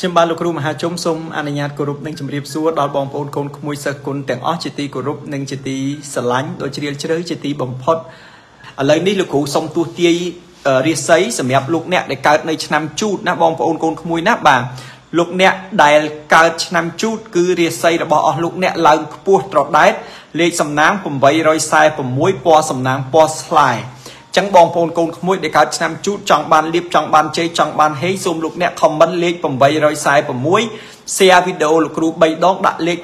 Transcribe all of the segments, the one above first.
ខ្ញុំបាទលោកគ្រូមហាជុំសូមអនុញ្ញាតគោរពនិងជម្រាបសួរដល់បងប្អូនកូនក្មួយសិស្សគុណទាំងអស់ជាទីគោរពនិងជាទីស្រឡាញ់ដ៏ជ្រាលជ្រៅជាទីបំផុតឥឡូវនេះលោកគ្រូសូមទួសទាយរាសីសម្រាប់លោកអ្នកដែលកើតនៅឆ្នាំជូតណាបងប្អូនកូនក្មួយណាបាទលោកអ្នកដែលកើតឆ្នាំជូតគឺរាសីរបស់អស់លោកអ្នកឡើងខ្ពស់ត្រដែតលេខសំណាង846ពណ៌សំណាងពណ៌ស្លាយ ចឹងបងប្អូនកូនក្មួយដែលកើតឆ្នាំជូតចង់បានលៀបចង់បានជ័យចង់បានហេសូមលោកអ្នកខមមិនលេខ846 share វីដេអូលោកគ្រូ3ដងដាក់លេខ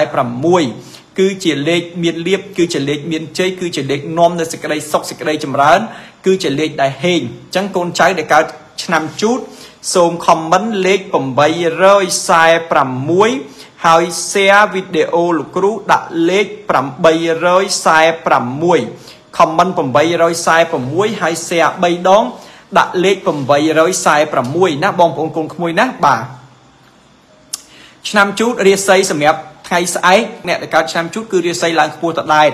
846គឺជាលេខមានលៀបគឺជាលេខមានជ័យគឺជាលេខនាំនៅសេចក្តីសុខសេចក្តីចម្រើន គឺជាលេខដែលហេងអញ្ចឹងកូនចៅដែលកើតឆ្នាំជូតសូម comment លេខ846ហើយ share វីដេអូលោកគ្រូដាក់លេខ846 comment 846ហើយ share 3ដងដាក់លេខ846ណាបងប្អូនកូនក្មួយណាបាទឆ្នាំជូតរាសីសម្រាប់ថ្ងៃស្អែកអ្នកដែលកើតឆ្នាំជូតគឺរាសីឡើងខ្ពស់តដែត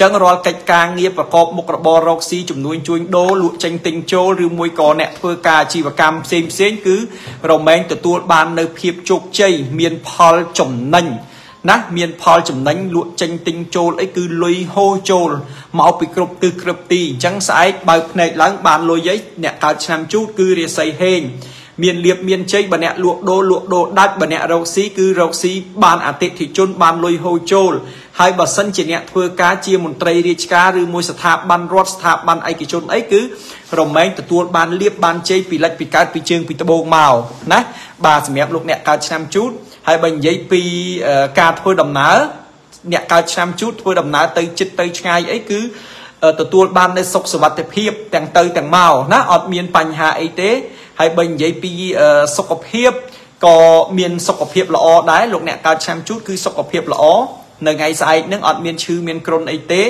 ចឹងរាល់កិច្ចការងារប្រកបមុខរបររកស៊ីជំនួញជួញដូរលក់ចេញទិញចូលឬមួយក៏អ្នកធ្វើការអាជីវកម្មផ្សេងផ្សេងគឺរមែងទទួលបាននៅភាពជោគជ័យមានផលចំណេញ ណាមានផលចំណេញលក់ចេញទិញចូលអីគឺលុយហូរចូលមកពីគ្រប់ទិសគ្រប់ទីអញ្ចឹងស្អែកបើកភ្នែកឡើងបានលុយអីអ្នកកើតឆ្នាំជូតគឺរាសីហេងមានលៀបមានជ័យបើអ្នកលក់ដូរលក់ដូរដាច់បើអ្នករកស៊ីគឺរកស៊ីបានអតិថិជនបានលុយហូរចូលហើយបើសិនជាអ្នកធ្វើការជាមន្ត្រីរាជការឬមួយស្ថាប័នរដ្ឋស្ថាប័នឯកជនអីគឺរមែងទទួលបានលៀបបានជ័យពីលិចពីកើតពីជើងពីត្បូងមកណាបាទសម្រាប់លោកអ្នកកើតឆ្នាំជូត ហើយបើនិយាយពីការធ្វើដំណើរអ្នកកើតឆ្នាំជូតធ្វើដំណើរទៅចិត្តទៅឆ្ងាយអីគឺទទួលបាននូវសុខសុវត្ថិភាពទាំងទៅទាំងមកណាអត់មានបញ្ហាអីទេហើយបើនិយាយពីសុខភាពក៏មានសុខភាពល្អដែរលោកអ្នកកើតឆ្នាំជូតគឺសុខភាពល្អនៅថ្ងៃស្អែកនឹងអត់មានឈឺមានគ្រុនអីទេ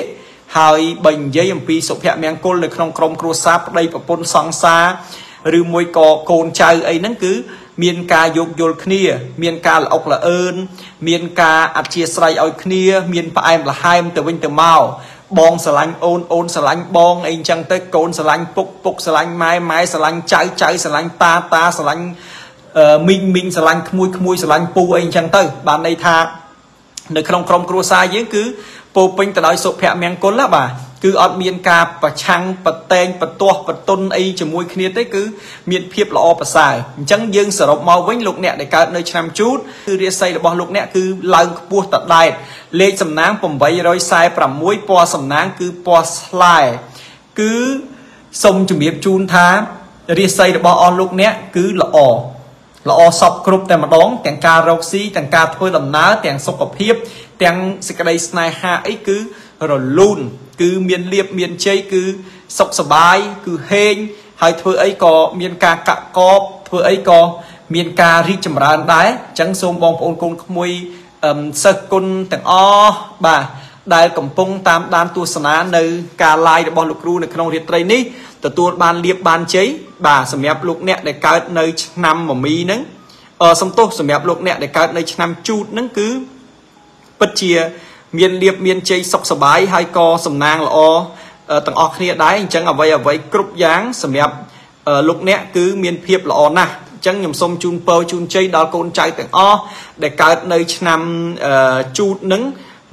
ហើយបើនិយាយអំពីសុភមង្គលនៅក្នុងក្រុមគ្រួសារប្តីប្រពន្ធសង្សារឬមួយក៏កូនចៅអីហ្នឹងគឺ មានការយោគយល់គ្នា មានការល្អុកល្អឿនមានការអធិស្ឋានឲ្យគ្នា មានផ្អែមល្ហែមទៅវិញទៅមកបងស្រឡាញ់អូនអូនស្រឡាញ់បងអីចឹងទៅកូនស្រឡាញ់ពុកពុកស្រឡាញ់ម៉ែម៉ែស្រឡាញ់ចៅចៅស្រឡាញ់តាតាស្រឡាញ់មីងមីងស្រឡាញ់ក្មួយក្មួយស្រឡាញ់ពូអីចឹងទៅ បានន័យថា នៅក្នុងក្រុមគ្រួសារយើងគឺពោពេញទៅដោយសុភមង្គលណាបាទ គឺអត់មានការប្រឆាំងប្រតែងបន្ទាស់បន្ទុនអីជាមួយគ្នាទេគឺមានភាពល្អប្រសើរអញ្ចឹងយើងសរុបមកវិញលោកអ្នកដែលកើតនៅឆ្នាំជូតគឺរាសីរបស់លោកអ្នកគឺឡើងខ្ពស់តដែតលេខសំណាង846ពណ៌សំណាងគឺពណ៌ស្លែគឺសូមជំរាបជូនថារាសីរបស់អស់លោកអ្នកគឺល្អល្អសពគ្រប់តែម្ដងទាំងការរកស៊ីទាំងការធ្វើដំណើរទាំងសុខភាព ទាំងសេចក្តីស្នេហាអីគឺ រលូនគឺមានលៀបមានជ័យគឺសុខសบายគឺហេងហើយធ្វើអីក៏មានការកាក់កបធ្វើអីក៏មានការរីកចម្រើនដែរអញ្ចឹងសូមបងប្អូនកូនក្មួយសិស្សគុណទាំងអស់បាទដែលកំពុងតាមដានទស្សនានៅការ live របស់លោកគ្រូនៅក្នុងរាត្រីនេះទទួលបានលៀបបានជ័យបាទសម្រាប់លោកអ្នកដែលកើតនៅឆ្នាំមមីហ្នឹងអឺសំទោសសម្រាប់លោកអ្នកដែលកើតនៅឆ្នាំជូតហ្នឹងគឺពិតជា មានលៀបមានជ័យសុខសบายហើយក៏សំណាងល្អទាំងអស់គ្នាដែរអញ្ចឹងអ្វីអ្វីគ្រប់យ៉ាងសម្រាប់លោកអ្នកគឺមានភាពល្អណាស់អញ្ចឹងខ្ញុំសូមជូនពរជូនជ័យដល់កូនចៅទាំងអស់ដែលកើតនៅឆ្នាំជូតនឹង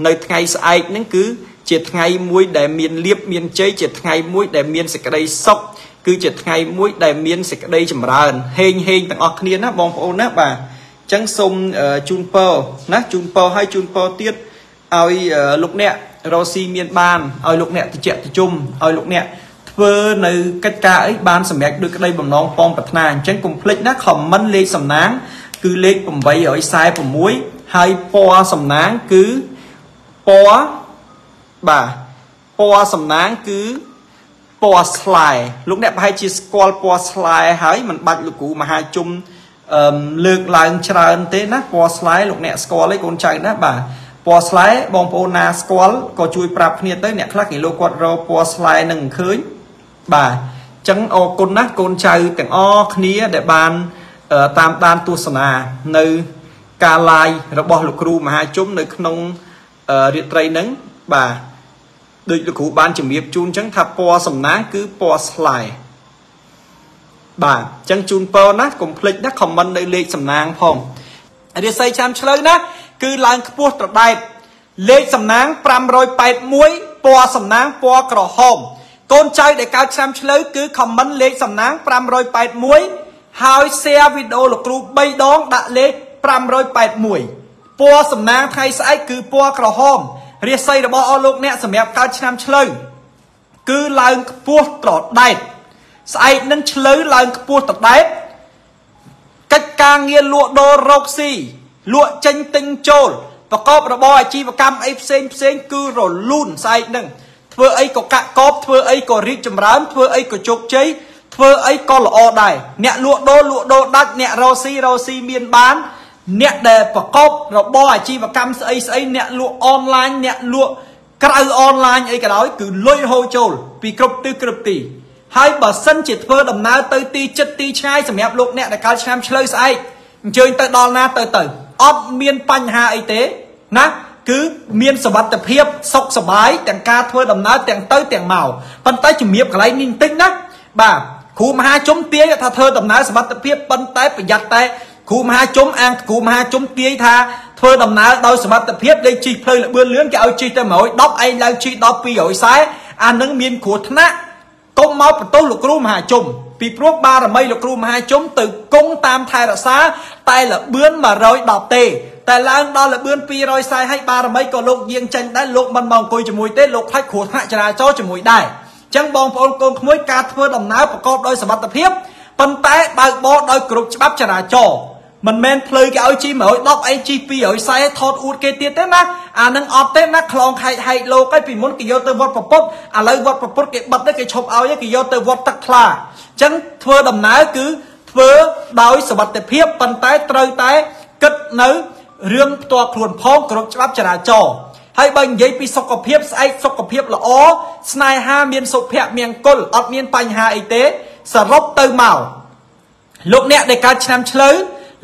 នៅថ្ងៃស្អែកនឹងគឺជាថ្ងៃមួយដែលមានលៀបមានជ័យជាថ្ងៃមួយដែលមានសេចក្តីសុខគឺជាថ្ងៃមួយដែលមានសេចក្តីចម្រើនហេងហេងទាំងអស់គ្នាណាបងប្អូនណាបាទអញ្ចឹងសូមជូនពរណាជូនពរឲ្យជូនពរទៀត ឲ្យលោកអ្នករស់ស៊ីមានបានឲ្យលោកអ្នកតិចតិជុំឲ្យលោកអ្នកធ្វើនៅកិច្ចការអីបានសម្រេចដោយក្តីបំណងពងប្រាថ្នាអញ្ចឹងកុំភ្លេចណាខមមិនលេខសំណាង គឺលេខ846ហើយពណ៌សំណាងគឺពណ៌បាទពណ៌សំណាងគឺពណ៌ស្លែលោកអ្នកប្រហែលជាស្គាល់ពណ៌ស្លែហើយមិនបាច់លោកគ្រូមហាជុំអឺលើកឡើងច្រើនទេណាពណ៌ស្លែលោកអ្នកស្គាល់ឯងកូនចៅណាបាទ ពណ៌ស្លែបងប្អូនណាស្គាល់ក៏ជួយប្រាប់គ្នាទៅអ្នកខ្លះគេលោកគាត់រកពណ៌ស្លែនឹងឃើញបាទអញ្ចឹងអរគុណណាស់កូនចៅទាំងអស់គ្នាដែលបានតាមដានទស្សនានៅការ live របស់លោកគ្រូមហាជុំនៅក្នុងរាត្រីហ្នឹងបាទដូចលោកគ្រូបានជំរាបជូនអញ្ចឹងថាពណ៌សំណាងគឺពណ៌ស្លែបាទអញ្ចឹងជូនពរណាកុំភ្លេចណាខមមិននៅលេខសំណាងផងរាសីឆ្នាំឆ្លូវណា គឺឡើងខ្ពស់ត្រដែតលេខសំណាង581ពណ៌សំណាងពណ៌ក្រហមកូនចៅដែលកើតឆ្នាំឆ្លូវគឺខមមិនលេខសំណាង581ហើយ share វីដេអូលោកគ្រូ3ដងដាក់លេខ581ពណ៌សំណាងថ្ងៃស្អែកគឺពណ៌ក្រហមរាសីរបស់អស់លោកអ្នកសម្រាប់កើតឆ្នាំឆ្លូវគឺឡើងខ្ពស់ត្រដែតស្អែកនឹងឆ្លូវឡើងខ្ពស់ត្រដែតកិច្ចការងារលក់ដូររកស៊ី លក់ចេញទិញចូលប្រកបរបរអាជីវកម្មអីផ្សេងផ្សេងគឺរលូនស្អែកនឹងធ្វើអីក៏កាក់កបធ្វើអីក៏រីកចម្រើនធ្វើអីក៏ជោគជ័យធ្វើអីក៏ល្អដែរអ្នកលក់ដូរលក់ដូរដាច់អ្នករកស៊ីរកស៊ីមានបានអ្នកដែលប្រកបរបរអាជីវកម្មស្អីស្អីអ្នកលក់អនឡាញអ្នកលក់ក្រៅអនឡាញអីក៏ដោយគឺលុយហូរចូលពីគ្រប់ទិសគ្រប់ទីហើយបើសិនជាធ្វើដំណើរទៅទីចិត្តទីឆ្ងាយសម្រាប់លោកអ្នកដែលកើតឆ្នាំឆ្លូវស្អែកអញ្ជើញទៅដល់ណាទៅទៅ អត់មានបញ្ហាអីទេណាគឺមានសវត្ថភាពសុខសบายទាំងការធ្វើដំណើរទាំងទៅទាំងមកប៉ុន្តែជំរាបកន្លែងនេះបន្តិចណាបាទគ្រូមហាជុំទាយថាធ្វើដំណើរសវត្ថភាពប៉ុន្តែប្រយ័ត្នតែគ្រូមហាជុំអាងគ្រូមហាជុំទាយថាធ្វើដំណើរដោយសមត្ថភាពលេខជិះផ្លូវលបឿនលឿនគេឲ្យជិះទៅ110ឯងឡើងជិះដល់240អានឹងមានគ្រោះថ្នាក់ កុំមកបន្ទោសលោកគ្រូមហាជុំពីព្រោះបារមីលោកគ្រូមហាជុំទៅគង់តាមថែរក្សា តែលបឿន110ទេតែឡើងដល់លបឿន240ហើយបារមីក៏លោកយាងចេញដែរលោកមិនមកអង្គុយជាមួយទេលោកខ្លាចគ្រោះថ្នាក់ចរាចរណ៍ជាមួយដែរអញ្ចឹងបងប្អូនកូនក្មួយការធ្វើដំណើរប្រកបដោយសមត្ថភាពប៉ុន្តែបើកបរដោយគ្រប់ច្បាប់ចរាចរណ៍ មិនមែនផ្លូវគេឲ្យជី110អីជី240ថតអួតគេទៀតទេណាអានឹងអត់ទេណាខ្លងខែកហែកលោកឯងពីមុនគេយកទៅវត្តប្រពុតឥឡូវវត្តប្រពុតគេបិទទេគេឈប់ឲ្យគេយកទៅវត្តទឹកថ្លាអញ្ចឹងធ្វើដំណើរគឺធ្វើដោយសវត្ថិភាពប៉ុន្តែត្រូវតែគិតនៅរឿងផ្ទាល់ខ្លួនផងគ្រប់ច្បាប់ចរាចរណ៍ហើយបើនិយាយពីសុខភាពស្អែកសុខភាពល្អស្នេហាមានសុភមង្គលអត់មានបញ្ហាអីទេសរុបទៅមកលោកអ្នកដែលកើតឆ្នាំឆ្លូវ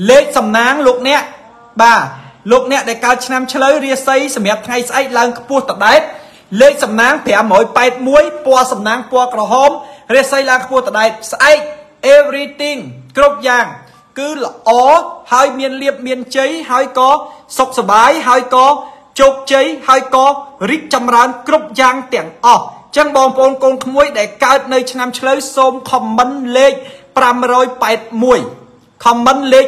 លេខសំណាងលោកអ្នកបាទលោកអ្នកដែលកើតឆ្នាំឆ្លូវរាសីសម្រាប់ថ្ងៃស្អែកឡើងខ្ពស់តដែតលេខសំណាង581ពណ៌សំណាងពណ៌ក្រហមរាសីឡើងខ្ពស់តដែតស្អែក everything គ្រប់យ៉ាងគឺល្អហើយមានលៀបមានជ័យហើយក៏សុខសบายហើយក៏ជោគជ័យហើយក៏រីកចម្រើនគ្រប់យ៉ាងទាំងអស់ចឹងបងប្អូនកូនក្មួយដែលកើតនៅឆ្នាំឆ្លូវសូមខមមិនលេខ581 comment លេខ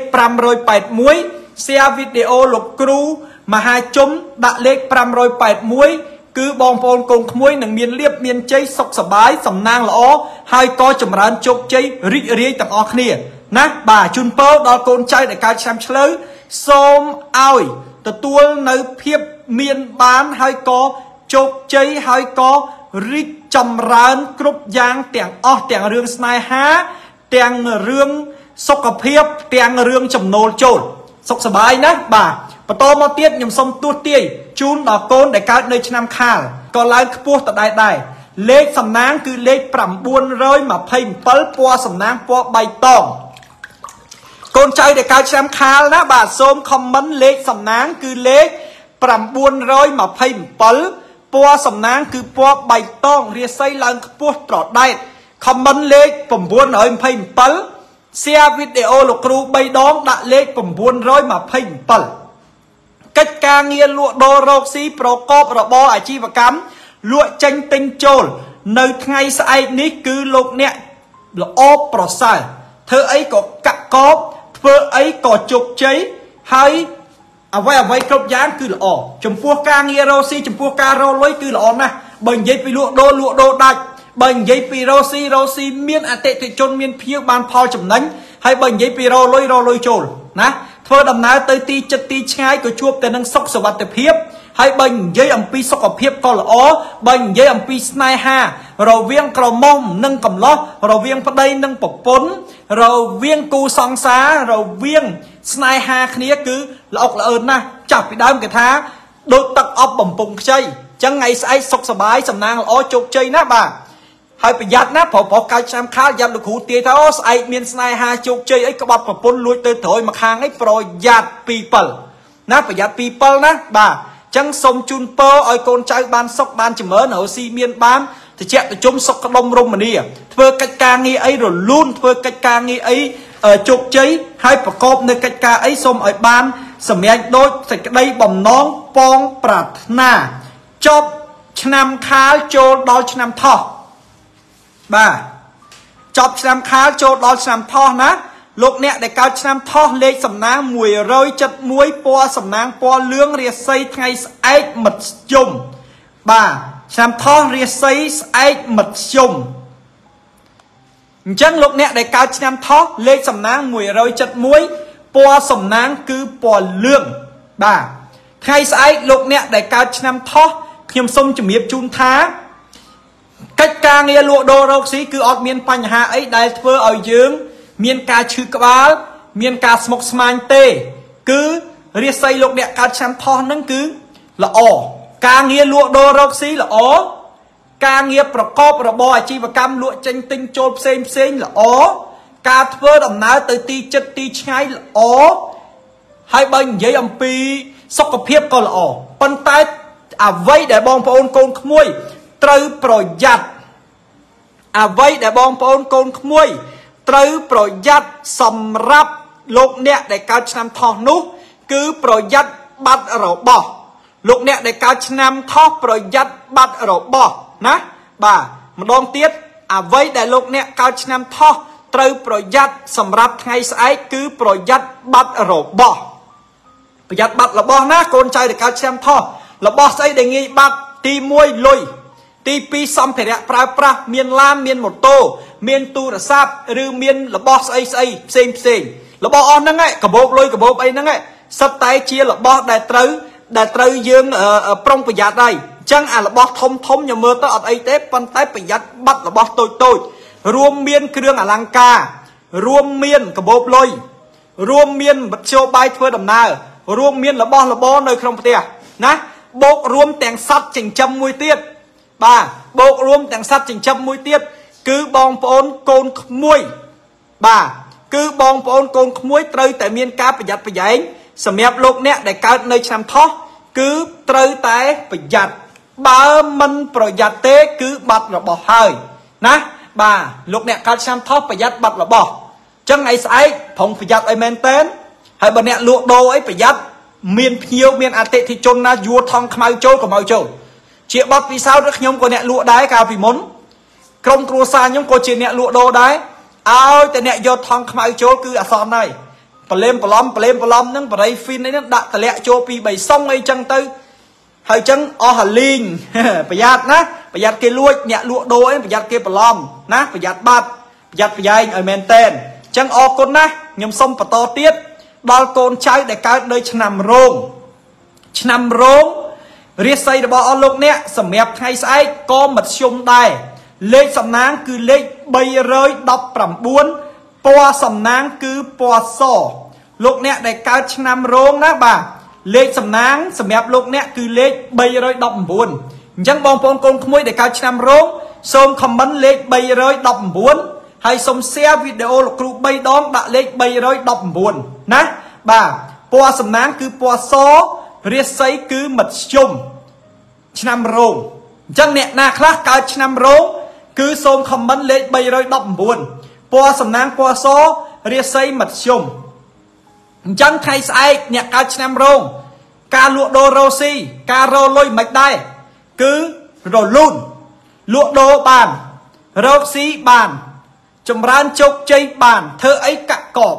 581 share វីដេអូលោកគ្រូមហាជុំដាក់លេខ581គឺបងប្អូនកូនក្មួយនឹងមានលៀបមានជ័យសុខសប្បាយសំណាងល្អហើយក៏ចម្រើនជោគជ័យរីករាយទាំងអស់គ្នាណាបាទជូនពរដល់កូនចៅដែលកើតឆ្នាំឆ្លូវសូមឲ្យទទួលនៅភាពមានបានហើយក៏ជោគជ័យហើយក៏រីកចម្រើនគ្រប់យ៉ាងទាំងអស់ទាំងរឿងស្នេហា ទាំងរឿង សុខភាពទាំងរឿងចំណូលចូលសុខសប្បាយណាបាទបន្តមកទៀតខ្ញុំសូមទួសទាយជូនដល់កូនដែលកើតនៅឆ្នាំខាលក៏ឡើងខ្ពស់តដែរដែរលេខសំណាងគឺលេខ927ពណ៌សំណាងពណ៌បៃតងកូនចៅដែលកើតឆ្នាំខាលណាបាទសូមខមមិនលេខសំណាងគឺលេខ927ពណ៌សំណាងគឺពណ៌បៃតងរាសីឡើងខ្ពស់ត្រដែតខមមិនលេខ927 share វីដេអូលោកគ្រូ3ដងដាក់លេខ927កិច្ចការងារលក់ដូររកស៊ីប្រកបរបរអាជីវកម្មលក់ចេញទិញចូល នៅថ្ងៃស្អែកនេះគឺលោកអ្នកល្អប្រសើរធ្វើអីក៏កាក់កបធ្វើអីក៏ជោគជ័យហើយអ្វីអ្វីគ្រប់យ៉ាងគឺល្អចំពោះការងាររកស៊ីចំពោះការរកលុយគឺល្អណាស់បើនិយាយពីលក់ដូរលក់ដូរដាច់ បើនិយាយពីរ៉ូស៊ីរ៉ូស៊ីមានអតិថិជនមានភៀវបានផលចំណេញហើយបើនិយាយពីរ៉ូលុយរ៉ូលុយចូលណាធ្វើដំណើរទៅទីចិត្តទីឆ្ងាយក៏ជួបតែនឹងសុខសวัสดิភាពហើយបើនិយាយអំពីសុខភាពក៏ល្អបើនិយាយអំពីស្នេហា រវាងក្រមុំនិងកំឡោះរវាងប្តីនិងប្រពន្ធរវាងគូសង្សាររវាងស្នេហាគ្នាគឺល្អកល្អឿនណាស់ចាប់ពីដើមគេថាដូចទឹកអប់បំពង់ខ្ចីចឹងថ្ងៃស្អែកសុខសบายសំណាងល្អជោគជ័យណាបាទ ហើយប្រយ័ត្នណាប្រុសប្រុសកាយឆ្នាំខាលយ៉ាប់លោកគ្រូទាយថាអូស្អែកមានស្នេហាជោគជ័យអីក្បត់ប្រពន្ធលួចទៅត្រួយមកខាងអីប្រយ័ត្នពី7ណាប្រយ័ត្នពី7ណាបាទចឹងសូមជូនពរឲ្យកូនចៅបានសុខបានចម្រើនរស់ស៊ីមានបានធតិចតិជុំសុខដុមរមនាធ្វើកិច្ចការងារអីរលូនធ្វើកិច្ចការងារអីជោគជ័យហើយប្រកបនៅកិច្ចការអីសូមឲ្យបានសម្រេចដូចសេចក្តីបំណងប៉ងប្រាថ្នាចប់ឆ្នាំខាលចូលដល់ឆ្នាំថោះ បាទចប់ឆ្នាំខាលចូលដល់ឆ្នាំថោះណាលោកអ្នកដែលកើតឆ្នាំថោះលេខសំណាង171ពណ៌សំណាងពណ៌លឿងរាសីថ្ងៃស្អែកមធ្យមបាទឆ្នាំថោះរាសីស្អែកមធ្យមអញ្ចឹងលោកអ្នកដែលកើតឆ្នាំថោះលេខសំណាង171ពណ៌សំណាងគឺពណ៌លឿងបាទថ្ងៃស្អែកលោកអ្នកដែលកើតឆ្នាំថោះខ្ញុំសូមជម្រាបជូនថា កិច្ចការងារលក់ដូររកស៊ីគឺអត់មានបញ្ហាអីដែលធ្វើឲ្យយើង មានការឈឺក្បាល មានការស្មុគស្មាញទេ គឺរាសីលោកអ្នកកើតឆ្នាំថោះហ្នឹងគឺល្អការងារលក់ដូររកស៊ីល្អការងារប្រកបរបរអាជីវកម្មលក់ចេញទិញចូលផ្សេងផ្សេងល្អការធ្វើដំណើរទៅទីចិត្តទីឆ្ងាយល្អហើយបើនិយាយអំពីសុខភាពក៏ល្អប៉ុន្តែអ្វីដែលបងប្អូនកូនក្មួយ ត្រូវប្រយ័ត្នអ្វីដែលបងប្អូនកូនក្មួយ ត្រូវប្រយ័ត្នសម្រាប់លោកអ្នកដែលកើតឆ្នាំថោះនោះ គឺប្រយ័ត្នបាត់របស់លោកអ្នកដែលកើតឆ្នាំថោះប្រយ័ត្នបាត់របស់ណាបាទម្ដងទៀតអ្វីដែលលោកអ្នកកើតឆ្នាំថោះត្រូវប្រយ័ត្នសម្រាប់ថ្ងៃស្អែកគឺប្រយ័ត្នបាត់របស់ប្រយ័ត្នបាត់របស់ណាកូនចៅដែលកើតឆ្នាំថោះរបស់ស្អីដែលងាយបាត់ទី1លុយ ទី2សម្ភារៈប្រើប្រាស់មានឡានមានម៉ូតូមានទូរស័ព្ទឬមានរបស់ស្អីស្អីផ្សេងផ្សេងរបស់អស់ហ្នឹងឯងកបោបលុយកបោបអីហ្នឹងឯងសិតតែជារបស់ដែលត្រូវដែលត្រូវយើងប្រុងប្រយ័ត្នហើយអញ្ចឹងអារបស់ធំធំខ្ញុំមើលទៅអត់អីទេប៉ុន្តែប្រយ័ត្នបាត់របស់តូចតូចរួមមានគ្រឿងអលង្ការរួមមានកបោបលុយរួមមានបទជោបាយធ្វើដំណើររួមមានរបស់របរនៅក្នុងផ្ទះណាបូករួមទាំងសត្វចិញ្ចឹមមួយទៀត បាទបូករួមទាំងសត្វចិញ្ចឹមមួយទៀតគឺបងប្អូនកូនក្មួយ បាទគឺបងប្អូនកូនក្មួយត្រូវតែមានការប្រយ័ត្នប្រយែងសម្រាប់លោកអ្នកដែលកើតនៅឆ្នាំថោះគឺត្រូវតែប្រយ័ត្នបើមិនប្រយ័ត្នទេគឺបាត់របស់ហើយណាបាទលោកអ្នកកើតឆ្នាំថោះប្រយ័ត្នបាត់របស់ចឹងឯស្អែកប្រងប្រយ័ត្នឲ្យមែនតែនហើយបើអ្នកលក់ដូរអីប្រយ័ត្នមានភ្ញៀវមានអតិថិជនណាយួរថងខ្មៅចូលកុំឲ្យចូល ជាបទពិសោធន៍ខ្ញុំក៏អ្នកលក់ដែរកាលពីមុនក្រុមគ្រួសារខ្ញុំក៏ជាអ្នកលក់ដូរដែរឲ្យតែអ្នកយកថងខ្មៅចូលគឺអាសន្នហើយប្រលេមប្រឡំប្រលេមប្រឡំហ្នឹងបរិយហ្វីនអីហ្នឹងដាក់តម្លាក់ចូលពី3សុងអីចឹងទៅហើយចឹងអស់ហលីងប្រយ័ត្នណាប្រយ័ត្នគេលួចអ្នកលក់ដូរអីប្រយ័ត្នគេប្រឡំណាប្រយ័ត្នបាត់ប្រយ័ត្នប្រយែងឲ្យមែនតែនចឹងអរគុណណាខ្ញុំសុំបន្តទៀតដល់កូនចៅដែលកើតនៅឆ្នាំរោងឆ្នាំរោង រាសីរបស់អស់លោកអ្នកសម្រាប់ថ្ងៃស្អែកក៏មធ្យមដែរលេខសំណាងគឺលេខ319ពណ៌សំណាងគឺពណ៌សលោកអ្នកដែលកើតឆ្នាំរោងណាបាទលេខសំណាងសម្រាប់លោកអ្នកគឺលេខ319អញ្ចឹងបងប្អូនកូនក្មួយដែលកើតឆ្នាំរោងសូមខមមិនលេខ319ហើយសូម share វីដេអូលោកគ្រូ3ដងដាក់លេខ319ណាបាទពណ៌សំណាងគឺពណ៌ស រាសីគឺមធ្យមឆ្នាំរោងអញ្ចឹងអ្នកណាខ្លះកើតឆ្នាំរោងគឺសូមខមមិនលេខ319ពណ៌សំណាងពណ៌សរាសីមធ្យមអញ្ចឹងថ្ងៃស្អែកអ្នកកើតឆ្នាំរោងការលក់ដូររ៉ូស៊ីការរលុយមិនដែរគឺរលូនលក់ដូរបានរកស៊ីបាន ចម្រើនជោគជ័យបានធ្វើអីកាក់កប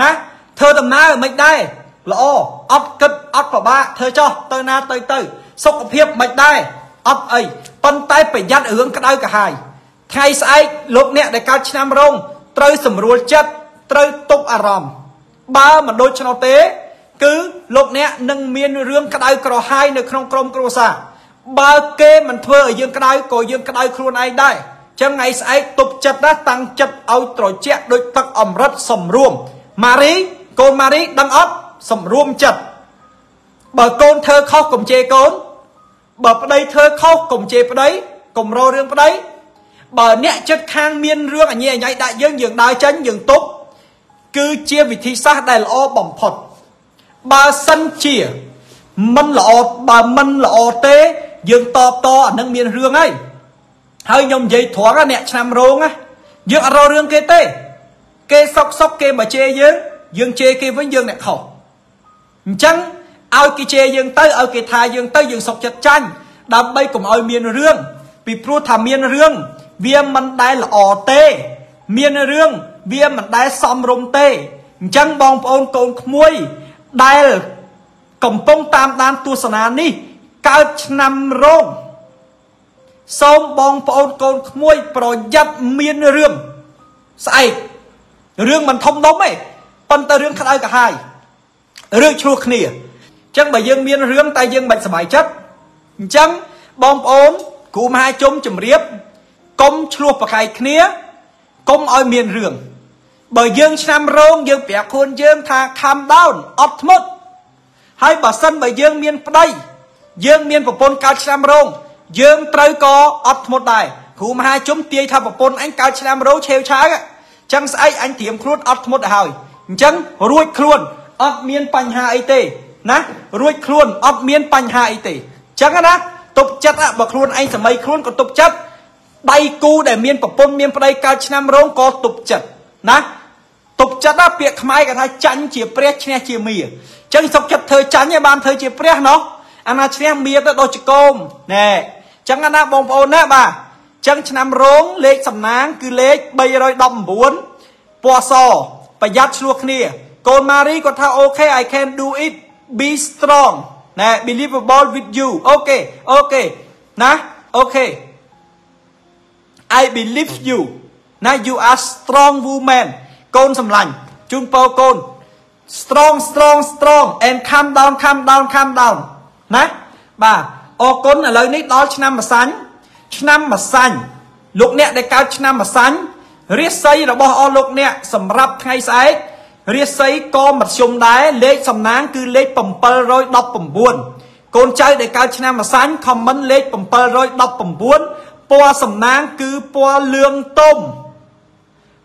ណាធ្វើដំណើរមិនដែរល្អអត់គិត អត់ពិបាកធ្វើចោះទៅណាទៅទៅ សុខភាពមិនដែរអត់អីប៉ុន្តែប្រយ័ត្នរឿងក្តៅក្រហាយថ្ងៃស្អែកលោកអ្នកដែលកើតឆ្នាំរោងត្រូវសម្រួលចិត្តត្រូវទប់អារម្មណ៍បើមិនដូច្នោះទេ គឺលោកអ្នកនឹងមានរឿងក្តៅក្រហាយនៅក្នុងក្រុមគ្រួសារបើគេមិនធ្វើឲ្យយើងក្តៅក៏យើងក្តៅខ្លួនឯងដែរចឹងថ្ងៃស្អែកទប់ចិត្តណាតាំងចិត្តឲ្យត្រជាក់ដូចទឹកអមរិតសំរួមម៉ារីកូនម៉ារីដឹងអត់សំរួមចិត្ត បើកូនធ្វើខុសកុំជេរកូនបើប្តីធ្វើខុសកុំជេរប្តីកុំរករឿងប្តីបើអ្នកចិត្តខាងមានរឿងអញអញដាក់យើងយើងដើរចេញយើងទប់គឺជាវិធីសាស្ត្រដែលល្អបំផុតបើសិនជាមិនល្អបើមិនល្អទេយើងតបតអានឹងមានរឿងហើយហើយខ្ញុំនិយាយត្រង់អ្នកឆ្នាំរោងយើងអត់រករឿងគេទេ គេសុកសុកគេមកជេរយើងយើងជេរគេវិញយើងអ្នកខុសអញ្ចឹង ឲ្យគេជេរយើងទៅឲ្យគេថាយើងទៅយើងសុកចិត្តចាញ់ដើម្បីកុំឲ្យមានរឿងពីព្រោះថាមានរឿងវាមិនដែលល្អទេ មានរឿងវាមិនដែលសមរម្យទេអញ្ចឹងបងប្អូនកូនក្មួយដែលកំពុងតាមដានទស្សនានេះកើតឆ្នាំរោងសូមបងប្អូនកូនក្មួយ ប្រយ័ត្នមានរឿងស្អែករឿងមិនធំដុំទេប៉ុន្តែរឿងក្តៅក្រហាយរឿងឆ្លោះគ្នាអញ្ចឹងបើយើងមានរឿងតែយើងមិនសប្បាយចិត្តអញ្ចឹងបងប្អូនគ្រូមហាជុំជម្រាបកុំឆ្លោះប្រកែកគ្នាកុំឲ្យមានរឿងបើយើងឆ្នាំរោងយើងប្រាប់ខ្លួនយើងថា calm down អត់ធ្មត់ហើយបើសិនបើយើងមានប្តីយើងមានប្រពន្ធកើតឆ្នាំរោងយើងត្រូវក៏អត់ធ្មត់ដែរគ្រូមហាជុំទាយថាប្រពន្ធអញកើតឆ្នាំរោងឆេវឆាវអញ្ចឹងស្អែកអញត្រៀមខ្លួនអត់ធ្មត់ទៅហើយអញ្ចឹងរួចខ្លួនអត់មានបញ្ហាអីទេ ណារួចខ្លួនអត់មានបញ្ហាអីទេអញ្ចឹងណាទប់ចិត្តបើខ្លួនឯងសម័យខ្លួនក៏ទប់ចិត្តដៃគូដែលមានប្រពន្ធមានប្តីកើតឆ្នាំរោងក៏ទប់ចិត្តណាទប់ចិត្តណាពាក្យខ្មែរគេថាចាញ់ជាព្រះឈ្នះជាមាអញ្ចឹងសុកចិត្តធ្វើចាញ់ឲ្យបានធ្វើជាព្រះណោះអាណាឈ្នះមាទៅដល់ចកោមណែអញ្ចឹងណាបងប្អូនណាបាទអញ្ចឹងឆ្នាំរោងលេខសំណាងគឺលេខ319ពណ៌សប្រយ័ត្នឆ្លោះគ្នាកូនម៉ារីគាត់ថា OK I can do it be strong ណែ believable with you OK OK ណា OK I believe you ណា you are strong woman កូនសម្លាញ់ជូនពរកូន strong strong strong and calm down calm down calm down ណាបាទអរគុណឥឡូវនេះដល់ឆ្នាំម្សាញ់ឆ្នាំម្សាញ់លោកអ្នកដែលកើតឆ្នាំម្សាញ់រាសីរបស់អស់លោកអ្នកសម្រាប់ថ្ងៃស្អែក រាសីក៏មធ្យមដែរលេខសំណាងគឺលេខ719កូនចៅដែលកើតឆ្នាំម្សាញ់ខមមិនលេខ719ពណ៌សំណាងគឺពណ៌លឿងទុំ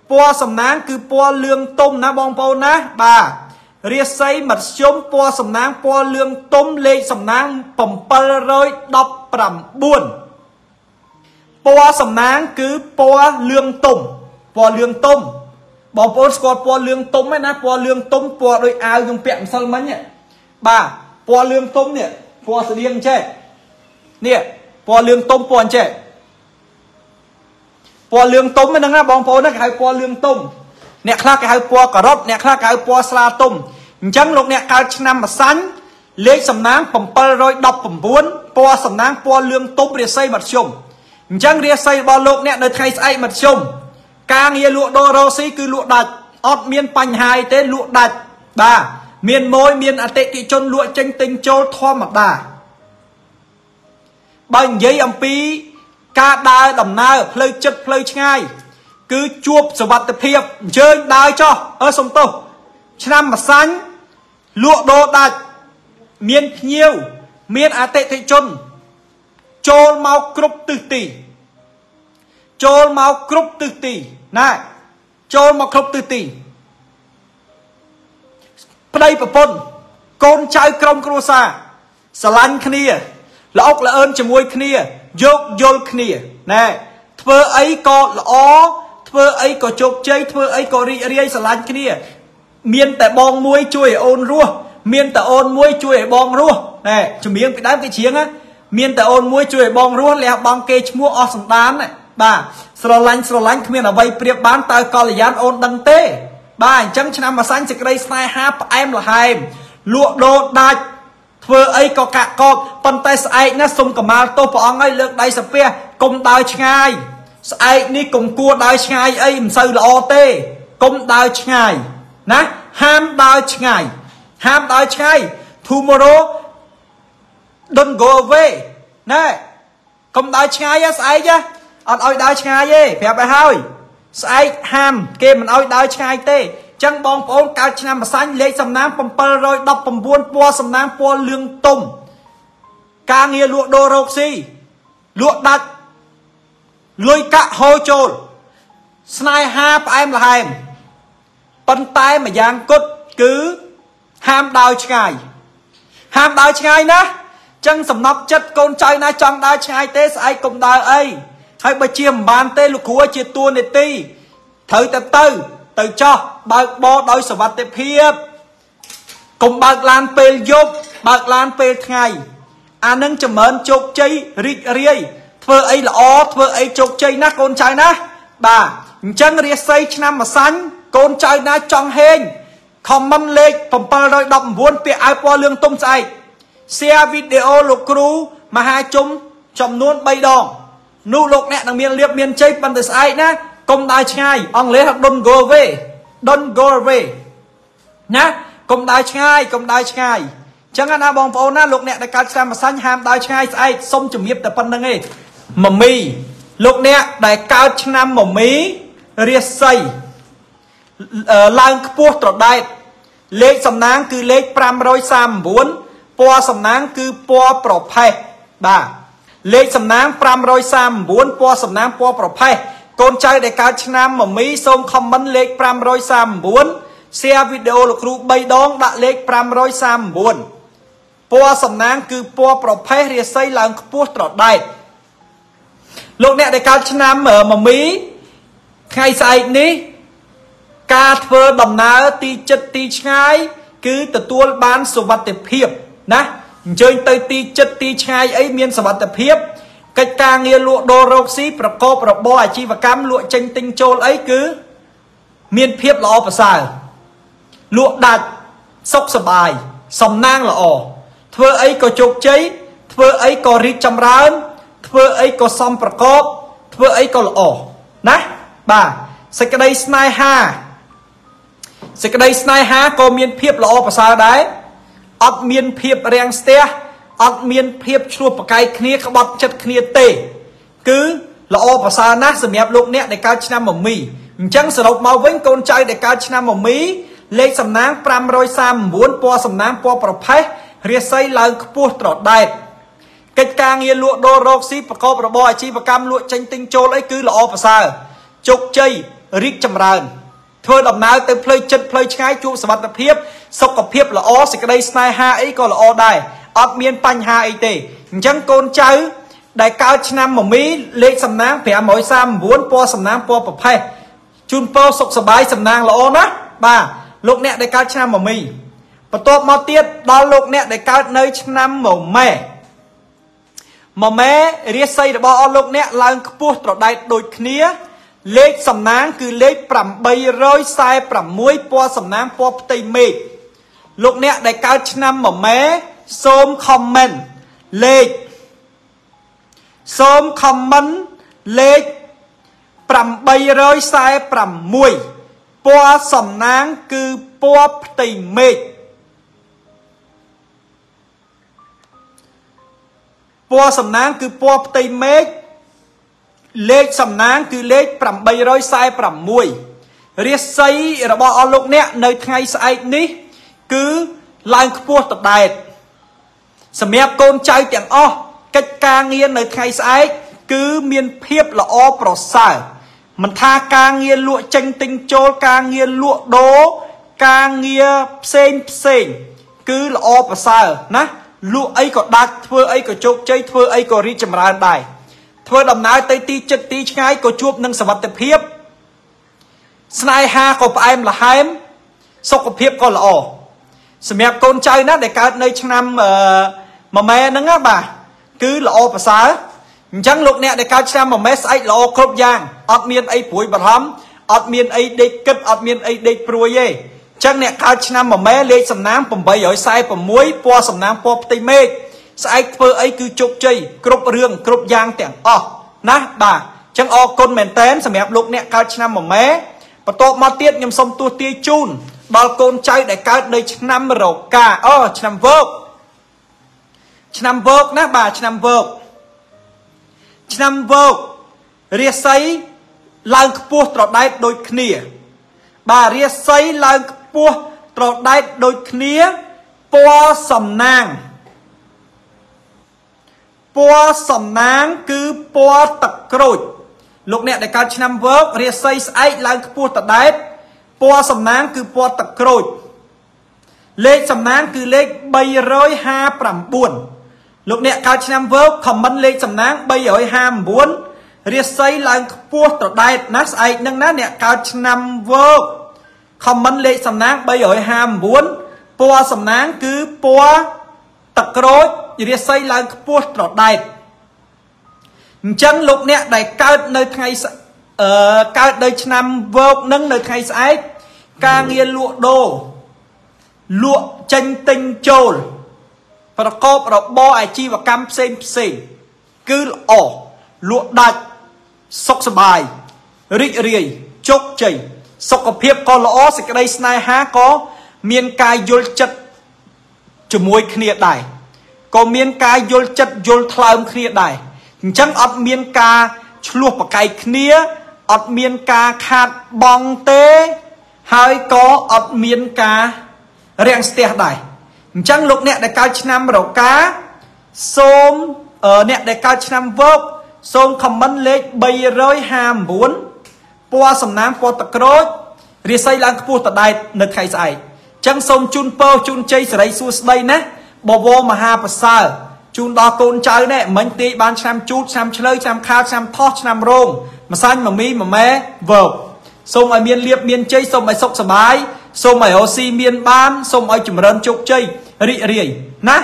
ពណ៌សំណាងគឺពណ៌លឿងទុំណាបងប្អូនណាបាទរាសីមធ្យមពណ៌សំណាងពណ៌លឿងទុំលេខសំណាង719ពណ៌សំណាងគឺពណ៌លឿងទុំពណ៌លឿងទុំ បងប្អូនស្គាល់ពណ៌លឿងទុំទេណាពណ៌លឿងទុំពណ៌ដូចអាវខ្ញុំពាក់ម្សិលមិញបាទពណ៌លឿងទុំនេះពណ៌ស្តៀងចេះនេះពណ៌លឿងទុំពណ៌ចេះពណ៌លឿងទុំហ្នឹងណាបងប្អូនគេហៅពណ៌លឿងទុំអ្នកខ្លះគេហៅពណ៌ការ៉ុតអ្នកខ្លះគេហៅពណ៌ស្លាទុំអញ្ចឹងលោកអ្នកកើតឆ្នាំម្សាញ់លេខសំណាង719ពណ៌សំណាងពណ៌លឿងទុំរាសីមធ្យមអញ្ចឹងរាសីរបស់លោកអ្នកនៅថ្ងៃស្អែកមធ្យម ការងារលក់ដូររ៉ូស៊ីគឺលក់ដាច់អត់មានបញ្ហាទេលក់ដាច់បាទមានម៉ួយមានអតិថិជនលក់ចេញទិញចូលធម្មតាបើនិយាយអំពីការដើរដំណើរផ្លូវចិត្តផ្លូវឆ្ងាយ គឺជួបសវត្ថភាពអញ្ជើញដើរចោះអើសុំទោសឆ្នាំម្សាញ់លក់ដូរដាច់មានភ្ញៀវមានអតិថិជន ចូលមកគ្រប់ទិសទី ចូលមកគ្រប់ទិសទីណាចូលមកគ្រប់ទិសទីប្តីប្រពន្ធកូនចៅក្រុមគ្រួសារស្រឡាញ់គ្នាល្អុកល្អឿនជាមួយគ្នាយោគយល់គ្នាណែធ្វើអីក៏ល្អធ្វើអីក៏ជោគជ័យធ្វើអីក៏រីករាយស្រឡាញ់គ្នា មានតែបងមួយជួយឲ្យអូនរស់មានតែអូនមួយជួយឲ្យបងរស់ណែចម្រៀងពីដើមគេច្រៀងមានតែអូនមួយជួយឲ្យបងរស់លះបង់គេឈ្មោះអស់សន្តាន បាទស្រឡាញ់ស្រឡាញ់គ្មានអ្វីប្រៀបបានតើកល្យានអូនដឹងទេ បាទអញ្ចឹងឆ្នាំម្សាញ់សេចក្តីស្នេហាផ្អែមល្ហែមលក់ដូរដាច់ធ្វើអីក៏កាក់កបប៉ុន្តែស្អែកណាសុំកមាលទោសព្រះអង្គឲ្យលើកដៃសាពះកុំដើរឆ្ងាយ ស្អែកនេះកុំគួរដើរឆ្ងាយអីមិនសូវល្អទេកុំដើរឆ្ងាយណាហាមដើរឆ្ងាយហាមដើរឆ្ងាយ tomorrow don't go away ណែកុំដើរឆ្ងាយស្អែក អត់ឲ្យដើរឆ្ងាយទេប្រាប់ឲ្យហើយស្អែកហាមគេមិនឲ្យដើរឆ្ងាយទេចឹងបងប្អូនកើតឆ្នាំម្សាញ់លេខសំណាង719ពណ៌សំណាងពណ៌លឿងទុំការងារលក់ដូររោគស៊ីលក់ដាច់លុយកាក់ហូរចូលស្នេហាផ្អែមល្ហែមប៉ុន្តែម្យ៉ាងគត់គឺហាមដើរឆ្ងាយហាមដើរឆ្ងាយណាចឹងសំណប់ចិត្តកូនចៅណាចង់ដើរឆ្ងាយទេស្អែកកុំដើរអី ហើយបើជាមិនបានទេលោកគ្រូជាតួនាទីត្រូវតែទៅទៅចោះបើកបរដោយសវត្ថិភាពកុំបើកឡានពេលយប់បើកឡានពេលថ្ងៃអានឹងចម្រើនជោគជ័យរីករាយធ្វើអីល្អធ្វើអីជោគជ័យណាកូនចៅណាបាទអញ្ចឹងរាសីឆ្នាំម្សាញ់កូនចៅណាចង់ហេង comment លេខ719ពាក្យអាវពណ៌លឿងទុំស្អែក share វីដេអូលោកគ្រូមហាជុំចំនួន3ដង នោះលោកអ្នកនឹងមានលៀបមានជ័យប៉ុន្តែស្អែកណាកុំដើរឆ្ងាយអង់គ្លេសថា don't go away don't go away ណាកុំដើរឆ្ងាយកុំដើរឆ្ងាយចឹងណាបងប្អូនណាលោកអ្នកដែលកើតឆ្នាំម្សាញ់ហាមដើរឆ្ងាយស្អែកសុំជំរាបតែប៉ុណ្្នឹងឯងមមីលោកអ្នកដែលកើតឆ្នាំមមីរាសីឡើងខ្ពស់ត្រដែតលេខសំណាងគឺលេខ539ពណ៌សំណាងគឺពណ៌ប្រផេះបាទ លេខសំណាង539ពណ៌សំណាងពណ៌ប្រផេះកូនចៅដែលកើតឆ្នាំមមីសូមខមមិនលេខ539 share វីដេអូលោកគ្រូ3ដងដាក់លេខ539ពណ៌សំណាងគឺពណ៌ប្រផេះរាសីឡើងខ្ពស់ត្រដែតលោកអ្នកដែលកើតឆ្នាំមមីថ្ងៃស្អែកនេះការធ្វើដំណើរទីចិត្តទីឆ្ងាយ គឺទទួលបានសុវត្ថិភាពណា អញ្ជើញទៅទីចិត្តទីឆ្ងាយអីមានសុវត្ថិភាពកិច្ចការងារលក់ដូររកស៊ីប្រកបរបរអាជីវកម្មលក់ចេញទិញចូលអីគឺមានភាពល្អប្រសើរលក់ដាច់សុខសบายសំណាងល្អធ្វើអីក៏ជោគជ័យធ្វើអីក៏រីកចម្រើនធ្វើអីក៏សមប្រកបធ្វើអីក៏ល្អណាបាទសេចក្តីស្នេហាសេចក្តីស្នេហាក៏មានភាពល្អប្រសើរដែរ អត់មានភាពរាំងស្ទះអត់មានភាពឆ្លោះប្រកែកគ្នាក្បត់ចិត្តគ្នាទេ គឺល្អប្រសើរណាស់សម្រាប់លោកអ្នកដែលកើតឆ្នាំមមីអញ្ចឹងសរុបមកវិញកូនចៅដែលកើតឆ្នាំមមីលេខសំណាង539ពណ៌សំណាងពណ៌ប្រផេះរាសីឡើងខ្ពស់ត្រដែតកិច្ចការងារលក់ដូររកស៊ីប្រកបរបរអាជីវកម្មលក់ចេញទិញចូលអីគឺល្អប្រសើរជោគជ័យរីកចម្រើន ធ្វើដំណើរទៅផ្លូវចិត្តផ្លូវឆ្ងាយជួបសុវត្ថិភាពសុខភាពល្អសេចក្តីស្នេហាអីក៏ល្អដែរអត់មានបញ្ហាអីទេអញ្ចឹងកូនចៅដែលកើតឆ្នាំមមីលេខសំណាង539ពណ៌សំណាងពណ៌ប្រផេះជូនពរសុខសប្បាយសំណាងល្អណាស់បាទលោកអ្នកដែលកើតឆ្នាំមមីបន្ទាប់មកទៀតដល់លោកអ្នកដែលកើតនៅឆ្នាំមម៉ែមម៉ែរាសីរបស់អស់លោកអ្នកឡើងខ្ពស់ត្រដែតដូចគ្នា លេខសំណាងគឺលេខ846ពណ៌សំណាងពណ៌ផ្ទៃមេឃលោកអ្នកដែលកើតឆ្នាំមម៉ែសូមខមមិនលេខសូមខមមិនលេខ846ពណ៌សំណាងគឺពណ៌ផ្ទៃមេឃពណ៌សំណាងគឺពណ៌ផ្ទៃមេឃ លេខសំណាងគឺលេខ846រាសីរបស់អស់លោកអ្នកនៅថ្ងៃស្អែកនេះ គឺឡើងខ្ពស់តដែតសម្រាប់កូនចៅទាំងអស់កិច្ចការងារនៅថ្ងៃស្អែកគឺមានភាពល្អប្រសើរមិនថាការងារលក់ចេញទិញចូលការងារលក់ដូរការងារផ្សេងផ្សេង គឺល្អប្រសើរណាលក់អីក៏ដាច់ធ្វើអីក៏ជោគជ័យធ្វើអីក៏រីកចម្រើនដែរ ធ្វើដំណើរទៅទីចិត្តទីឆ្ងាយក៏ជួបនឹងសวัสดิភាពស្នេហាក៏ផ្អែមល្ហែមសុខភាពក៏ល្អសម្រាប់កូនចៅណាដែលកើតនៅឆ្នាំមួយម៉ែហ្នឹងណាបាទគឺល្អប្រសើរអញ្ចឹងលោកអ្នកដែលកើតឆ្នាំមួយម៉ែស្អែកល្អគ្រប់យ៉ាងអត់មានអីព្រួយបារម្ភអត់មានអីដេកគិតអត់មានអីដេកព្រួយទេអញ្ចឹងអ្នកកើតឆ្នាំមួយម៉ែលេខសំណាង846ពណ៌សំណាងពណ៌ផ្ទៃមេឃ ស្អែកធ្វើអីគឺជោគជ័យគ្រប់រឿងគ្រប់យ៉ាងទាំងអស់ណាបាទអញ្ចឹងអរគុណមែនតែនសម្រាប់លោកអ្នកកើតឆ្នាំមួយម៉ែបន្ទាប់មកទៀតខ្ញុំសូមទស្សទាយជូនដល់កូនចៅដែលកើតនៅឆ្នាំរកាអូឆ្នាំវោកឆ្នាំវោកណាបាទឆ្នាំវោកឆ្នាំវោករាសីឡើងខ្ពស់ត្រដែតដូចគ្នា បាទរាសីឡើងខ្ពស់ត្រដែតដូចគ្នាពណ៌សំណាង ពណ៌សំណាងគឺពណ៌ទឹកក្រូចលោកអ្នកដែលកើតឆ្នាំវោករាសីស្អែកឡើងខ្ពស់តដែតពណ៌សំណាងគឺពណ៌ទឹកក្រូចលេខសំណាងគឺលេខ359លោកអ្នកកើតឆ្នាំវោកខមមិនលេខសំណាង359រាសីឡើងខ្ពស់ត្រដែតណាស្អែកនឹងណាអ្នកកើតឆ្នាំវោកខមមិនលេខសំណាង359ពណ៌សំណាងគឺពណ៌ទឹកក្រូច រាសីឡើងខ្ពស់ត្រដែតអញ្ចឹងលោកអ្នកដែលកើតនៅថ្ងៃអឺកើតនៅឆ្នាំវោកនឹងនៅថ្ងៃស្អែកការងារលក់ដូរលក់ចេញទិញចូលប្រកបរបរអាជីវកម្មផ្សេងផ្សេងគឺល្អលក់ដាច់សុខសบายរីករាយជោគជ័យសុខភាពក៏ល្អសេចក្តីស្នេហាក៏មានការយល់ចិត្តជាមួយគ្នាដែរ ក៏មានការយល់ចិត្តយល់ថ្លើមគ្នាដែរអញ្ចឹងអត់មានការឆ្លោះប្រកែកគ្នាអត់មានការខាតបង់ទេ ហើយក៏អត់មានការរាំងស្ទះដែរអញ្ចឹងលោកអ្នកដែលកើតឆ្នាំរកាសូមអ្នកដែលកើតឆ្នាំវោកសូមខមមិនលេខ359ពណ៌សំណាងពណ៌តក្រូចរាសីឡើងខ្ពស់តដែតនៅថ្ងៃស្អែកចឹងសូមជូនពរជូនជ័យសិរីសួស្តីណា បវរមហាប្រសើរជូនដល់កូនចៅនេះមិញទាយបានឆ្នាំជូតឆ្នាំឆ្លើយឆ្នាំខាលឆ្នាំថោះឆ្នាំរោងម្សាញ់មមីមម៉ែវោកសូមឲ្យមានលៀបមានជ័យសូមឲ្យសុខសប្បាយសូមឲ្យរស់ស៊ីមានបានសូមឲ្យចម្រើនជោគជ័យរីករាយណា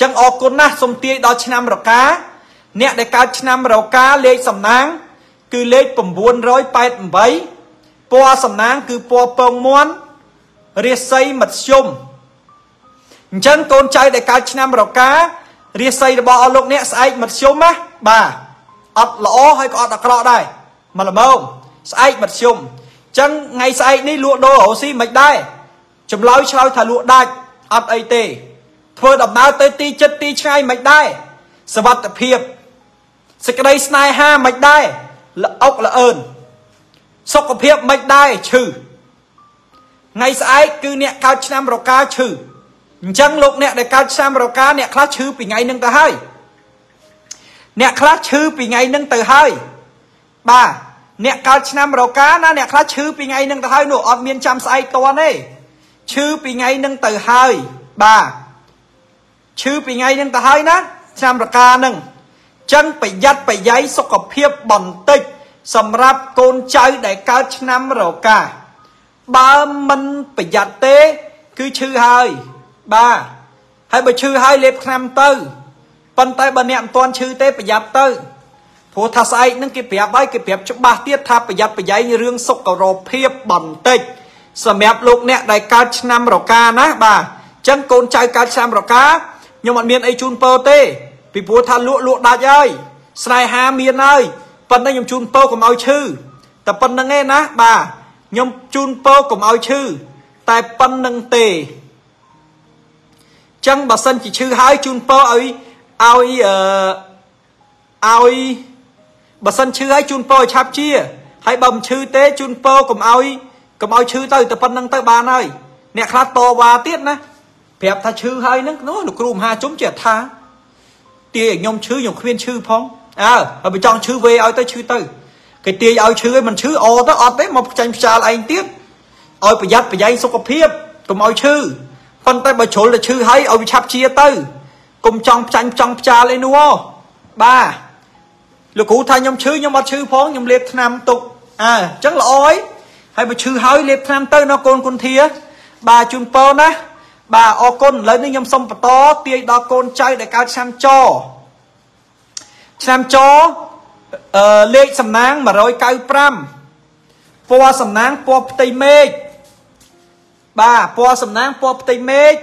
ចឹងអរគុណណាស់សូមទាយដល់ឆ្នាំរកាអ្នកដែលកើតឆ្នាំរកាលេខសំណាង គឺលេខ988ពណ៌សំណាងគឺពណ៌ពងមាន់រាសីមធ្យម អញ្ចឹងកូនចៅដែលកើតឆ្នាំរការាសីរបស់អស់លោកអ្នកស្អែកមធ្យមណាបាទអត់ល្អហើយក៏អត់អាក្រក់ដែរមកល្មមស្អែកមធ្យមអញ្ចឹងថ្ងៃស្អែកនេះលក់ដូររស់ស៊ីមិនដែរចម្លើយឆ្លើយថាលក់ដាច់អត់អីទេធ្វើដំណើរទៅទីចិត្តទីឆ្ងាយមិនដែរសវត្ថភាពសេចក្តីស្នេហាមិនដែរល្អុកល្អឿនសុខភាពមិនដែរឈឺថ្ងៃស្អែកគឺអ្នកកើតឆ្នាំរកាឈឺ អញ្ចឹងលោកអ្នកដែលកើតឆ្នាំរកាអ្នកខ្លះឈឺពីថ្ងៃហ្នឹងទៅហើយអ្នកខ្លះឈឺពីថ្ងៃហ្នឹងទៅហើយបាទអ្នកកើតឆ្នាំរកាណាអ្នកខ្លះឈឺពីថ្ងៃហ្នឹងទៅហើយនោះអត់មានចាំស្អែកតនទេឈឺពីថ្ងៃហ្នឹងទៅហើយបាទឈឺពីថ្ងៃហ្នឹងទៅហើយណាឆ្នាំរកាហ្នឹងចឹងប្រយ័ត្នប្រយែងសុខភាពបន្តិចសម្រាប់កូនចៅដែលកើតឆ្នាំរកាបើមិនប្រយ័ត្នទេ គឺឈឺហើយ បាទហើយបើឈឺហើយលេបថ្នាំទៅប៉ុន្តែបើអ្នកមិនទាន់ឈឺទេប្រយ័ត្នទៅព្រោះថាស្អែកនឹងគេប្រាប់ហើយគេប្រាប់ច្បាស់ទៀតថាប្រយ័ត្នប្រយែងរឿងសុខរភាពបន្តិចសម្រាប់លោកអ្នកដែលកើតឆ្នាំរកាណាបាទអញ្ចឹងកូនចៅកើតឆ្នាំរកាខ្ញុំអត់មានអីជូនពរទេពីព្រោះថាលក់លក់ដាច់ហើយស្នេហាមានហើយប៉ុន្តែខ្ញុំជូនពរកុំឲ្យឈឺតែប៉ុណ្្នឹងឯណាបាទខ្ញុំជូនពរកុំឲ្យឈឺតែប៉ុណ្្នឹងទេ ចឹងបើសិនជាឈឺហើយជូនពរឲ្យឲ្យអឺឲ្យបើសិនឈឺហើយជូនពរឲ្យឆាប់ជាហើយបើមិនឈឺទេជូនពរកុំឲ្យកុំឲ្យឈឺទៅតែប៉ុណ្្នឹងទៅបានហើយអ្នកខ្លះតវ៉ាទៀតណាប្រាប់ថាឈឺហើយហ្នឹងនោះលោកគ្រូមហាជុំជាថាទាយឲ្យខ្ញុំឈឺខ្ញុំគ្មានឈឺផងអើហើយបើចង់ឈឺវេឲ្យទៅឈឺទៅគេទាយឲ្យឈឺឲ្យមិនឈឺអទៅអត់ទេមកចាញ់ផ្ចាលឯងទៀតឲ្យប្រយ័ត្នប្រយែងសុខភាពកុំឲ្យឈឺ ប៉ុន្តែបើជ្រុលទៅឈឺហើយឲ្យវាឆាប់ជាទៅកុំចង់ចាញ់ចង់ផ្ចាលអីនោះបាទលោកគ្រូថាខ្ញុំឈឺខ្ញុំអត់ឈឺផងខ្ញុំលេបថ្នាំទុកអើអញ្ចឹងល្អហើយហើយបើឈឺហើយលេបថ្នាំទៅនៅកូនគុនធា បាទជូនពរណាបាទអរគុណឥឡូវនេះខ្ញុំសូមបន្តទាយដល់កូនចៅដែលកើតឆ្នាំចឆ្នាំចអឺលេខសំណាង195ពណ៌សំណាងពណ៌ផ្ទៃមេឃ បាទពណ៌សំណាងពណ៌ផ្ទៃមេឃ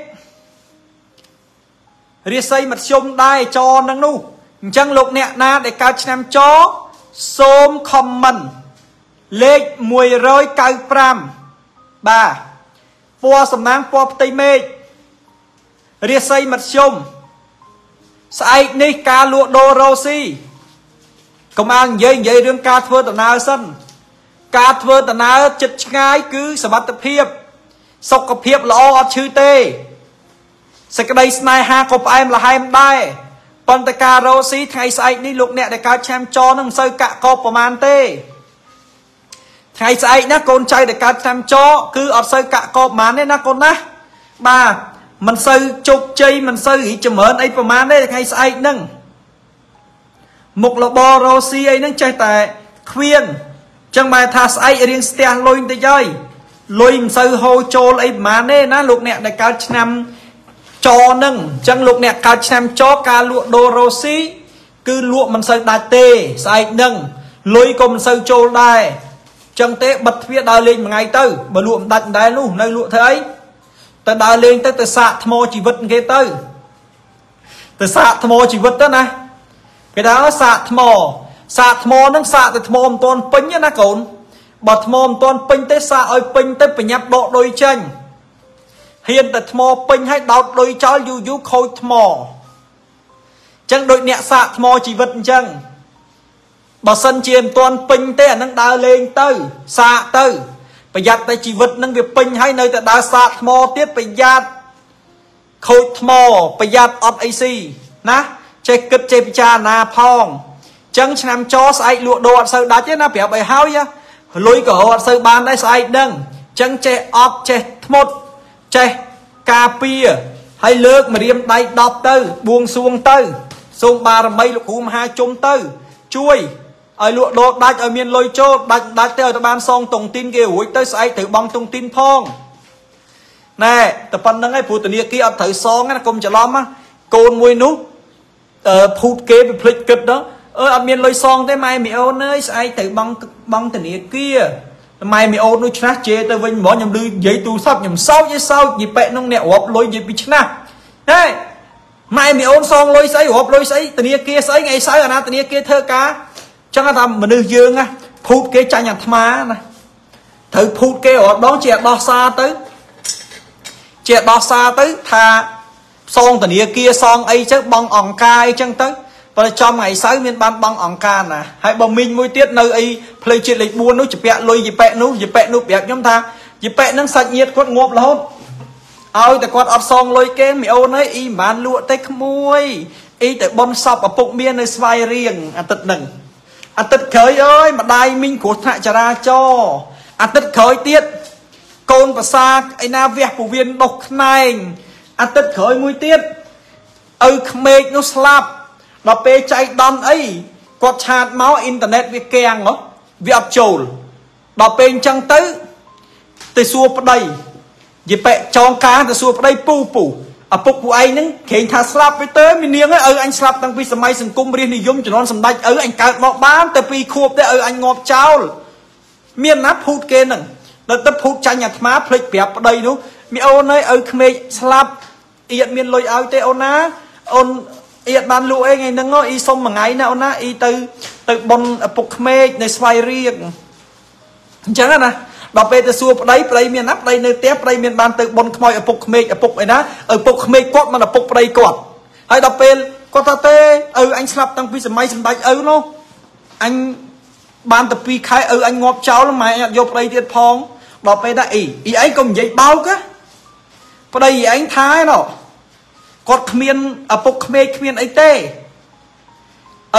រាសីមធ្យមដែរចនឹងនោះអញ្ចឹងលោកអ្នកណាដែលកើតឆ្នាំចសូមខមមិនលេខ195បាទពណ៌សំណាងពណ៌ផ្ទៃមេឃរាសីមធ្យមស្អែកនេះការលក់ដូររ៉ូស៊ីកុំអាននិយាយនិយាយរឿងការធ្វើដំណើរសិនការធ្វើដំណើរចិត្តឆ្ងាយគឺសវត្ថភាព សុខភាពល្អអត់ឈឺទេសេចក្តីស្នេហាក៏ផ្អែមល្ហែមដែរប៉ុន្តែការរស់ស៊ីថ្ងៃស្អែកនេះលោកអ្នកដែលកើតឆាំចនឹងមិនសូវកាក់កបប្រមាណទេថ្ងៃស្អែកណាកូនចៅដែលកើតឆាំចគឺអត់សូវកាក់កបប្រមាណទេណាកូនណាបាទមិនសូវជោគជ័យមិនសូវរីចម្រើនអីប្រមាណទេថ្ងៃស្អែកហ្នឹងមុខរបររោស៊ីអីហ្នឹងចេះតែខ្វៀងចឹងបែរថាស្អែករៀងស្ទះលុយបន្តិចហើយ លុយមិនសូវហូរចូលអីប្រហែលទេណាលោកអ្នកដែលកើតឆ្នាំចនឹងអញ្ចឹងលោកអ្នកកើតឆ្នាំចការលក់ដូររ៉ូស៊ីគឺលក់មិនសូវដាច់ទេស្អែកនឹងលុយក៏មិនសូវចូលដែរចឹងទេបិទទ្វារដើរលេងមួយថ្ងៃទៅបើលក់មិនដាច់មិនដែរនោះនៅលក់ធ្វើអីទៅដើរលេងទៅទៅសាកថ្មជីវិតគេទៅទៅសាកថ្មជីវិតទៅណាគេថាសាកថ្មសាកថ្មហ្នឹងសាកតែថ្មមិនទាន់ពេញណាកូន បើថ្មមិនទាន់ពេញទេសាកឲ្យពេញទៅប្រញាប់ដកដុយចេញហ៊ានតែថ្មពេញហើយដោតដុយចោលយូរយូរខូចថ្មអញ្ចឹងដូចអ្នកសាកថ្មជីវិតអញ្ចឹងបើសិនជាមិនទាន់ពេញទេអានឹងដើរលេងទៅសាកទៅប្រយ័ត្នតែជីវិតនឹងវាពេញហើយនៅតែដើរសាកថ្មទៀតប្រយ័ត្នខូចថ្មប្រយ័ត្នអត់អីស៊ីណាចេះគិតចេះពិចារណាផងចឹងឆ្នាំចស្អែកលក់ដូរអត់សូវដាច់ទេណាប្រាប់ឲ្យហើយ លុយក៏អត់សូវបានដែរស្អែកដឹងចឹងចេះអត់ចេះធ្មត់ចេះការពារហើយលើកម្រាមដៃ10ទៅបួងសួងទៅសូមបារមីលោកគ្រូមហាជុំទៅ ជួយឲ្យលក់ដូរដាច់ឲ្យមានលុយចូលដាច់ដាច់ទៅឲ្យទៅបានសងតុងទីនគេរួចទៅស្អែកត្រូវបង់តុងទីនផងណែតែប៉ុណ្្នឹងឯងព្រោះធនាគារអត់ត្រូវសងណាកុំច្រឡំណាកូនមួយនោះអឺភូតគេវាភ្លេចគិតដល់ អើអត់មានលុយសងទេម៉ែមីអូនអើយស្អែកត្រូវបង់បង់ធនាគារម៉ែមីអូននោះឆ្នះជេរទៅវិញហ្មងខ្ញុំឮនិយាយទូរស័ព្ទខ្ញុំសោកយីសោកយីប៉ែនោះអ្នករាប់លុយនិយាយពីឆ្នះហេម៉ែមីអូនសងលុយស្អីរាប់លុយស្អីធនាគារស្អីថ្ងៃសៅរ៍អាណាធនាគារធ្វើការចឹងថាមនុស្សយើងណាភូតគេចាញ់អាត្មាណាត្រូវភូតគេរាល់ដងជាដោះសារទៅ ជាដោះសារទៅថាសងធនាគារសងអីចឹងបងអង្ការអីចឹងទៅ ប៉ុន្តែចំថ្ងៃសៅរ៍មានបានបងអង្ការណាហើយបើមីងមួយទៀតនៅអីផ្លូវជាតិលេខ4នោះជាពាក់លុយយីប៉ែនោះយីប៉ែនោះប្រាប់ខ្ញុំថាយីប៉ែនឹងសាច់ញាតគាត់ងាប់រហូតឲ្យតែគាត់អត់សងលុយគេមីអូនអើយអ៊ីមិនបានលក់ទេក្មួយអ៊ីទៅបនសពឪពុកមាននៅស្វាយរៀងអាទិត្យហ្នឹងអាទិត្យក្រោយអើយម្ដាយមីងគ្រោះថ្នាក់ចរាចរណ៍អាទិត្យក្រោយទៀតកូនប្រសាឯណាវះពវៀនដុសខ្នែងអាទិត្យក្រោយមួយទៀតឪក្មេកនោះស្លាប់ ដល់ពេលចៃដន្យអីគាត់ឆាតមកអ៊ីនធឺណិតវាកាំងហ៎វាអត់ចូលដល់ពេលអញ្ចឹងទៅទៅសួរប្តីយីប៉ែចងការទៅសួរប្តីពូពូឪពុកពួកឯងហ្នឹងក្រែងថាស្លាប់ទៅទៅមីនាងឲ្យអញស្លាប់តាំងពីសម័យសង្គមរាជនិយមជំនាន់សម្ដេចឪអញកើតមកបានទៅពីខួបទៅឲ្យអញងាប់ចោលមានណាភូតគេហ្នឹងដល់ទៅភូតចាញ់អាត្មាភ្លេចប្រាប់ប្តីនោះមីអូនអើយឲ្យក្មេកស្លាប់អៀតមានលុយឲ្យទេអូនណាអូន អៀតបានលក់អីថ្ងៃហ្នឹងអ៊ីសុំមួយថ្ងៃណាអូនណាអ៊ីទៅទៅប៉ុនឪពុកក្មេកនៅស្វាយរៀងអញ្ចឹងណាដល់ពេលទៅសួរប្តីប្តីមានណាប្តីនៅផ្ទះប្តីមានបានទៅបនខ្មោចឪពុកក្មេកឪពុកអីណាឪពុកក្មេកគាត់មិនឪពុកប្តីគាត់ហើយដល់ពេលគាត់ថាទេឪអញស្លាប់តាំងពីសម័យសម្ដេចឪនោះអញបានតែ2ខែឪអញងាប់ចោលម៉ែអញអត់យកប្តីទៀតផងដល់ពេលថាអីអីឯងក៏និយាយបោកប្តីឯងថាឯណោះ គាត់គ្មានឪពុកក្មេកគ្មានអីទេ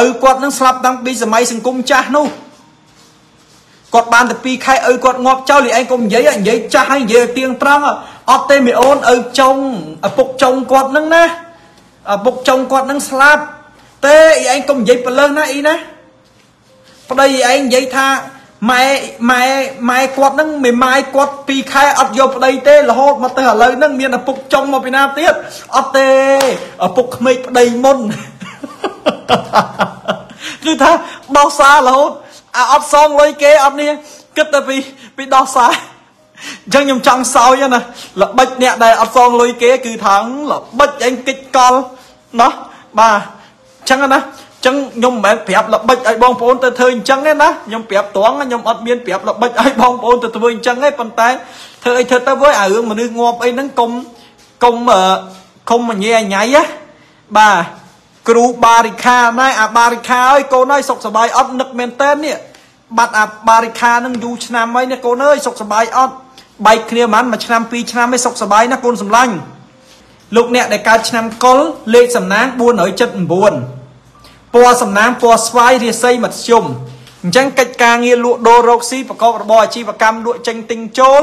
ឪគាត់នឹងស្លាប់តាំងពីសម័យសង្គមចាស់នោះគាត់បានតែ2ខែឪគាត់ងាប់ចោលលីឯងកុំនិយាយនិយាយចាស់ហើយនិយាយទៀងត្រង់អត់ទេមីអូនឪចុងឪពុកចុងគាត់នឹងណាឪពុកចុងគាត់នឹងស្លាប់ទេអីឯងកុំនិយាយប្រលើសណាអីណាប្តីឯងនិយាយថា ម៉ែម៉ែម៉ែគាត់នឹងមេម៉ាយគាត់2ខែអត់យកប្តីទេរហូតមកទៅឥឡូវហ្នឹងមានឪពុកចុងមកពីណាទៀតអត់ទេឪពុកក្មេកប្តីមុនគឺថាដោះសាររហូតអាអត់សងលុយគេអត់នេះគិតតែពីពីដោះសារអញ្ចឹងខ្ញុំចង់សោយណាល្បិចអ្នកដែលអត់សងលុយគេ គឺថាល្បិចឯងគិចកលណោះបាទអញ្ចឹងណា ចឹងខ្ញុំមិនមែនប្រាប់ល្បិចឲ្យបងប្អូនទៅធ្វើអញ្ចឹងទេណាខ្ញុំប្រាប់ត្រង់ខ្ញុំអត់មានប្រាប់ល្បិចឲ្យបងប្អូនទៅធ្វើអញ្ចឹងទេប៉ុន្តែធ្វើអីធ្វើទៅវើអារឿងមនុស្សងាប់អីហ្នឹងកុំកុំកុំញ៉ែញ៉ៃណាបាទគ្រូបារិខាណែអាបារិខាអើយកូនអើយសុខសប្បាយអត់នឹកមែនតើនេះបាត់អាបារិខានឹងយូរឆ្នាំហើយនេះកូនអើយសុខសប្បាយអត់បែកគ្នាមិនមួយឆ្នាំពីរឆ្នាំឯងសុខសប្បាយណាកូនសម្លាញ់លោកអ្នកដែលកើតឆ្នាំកុលលេខសំណាង479 ពណ៌សំណាងពណ៌ស្វាយរាសីមធ្យមអញ្ចឹងកិច្ចការងារលក់ដូររកស៊ីប្រកបរបរអាជីវកម្មលក់ចេញទិញចូល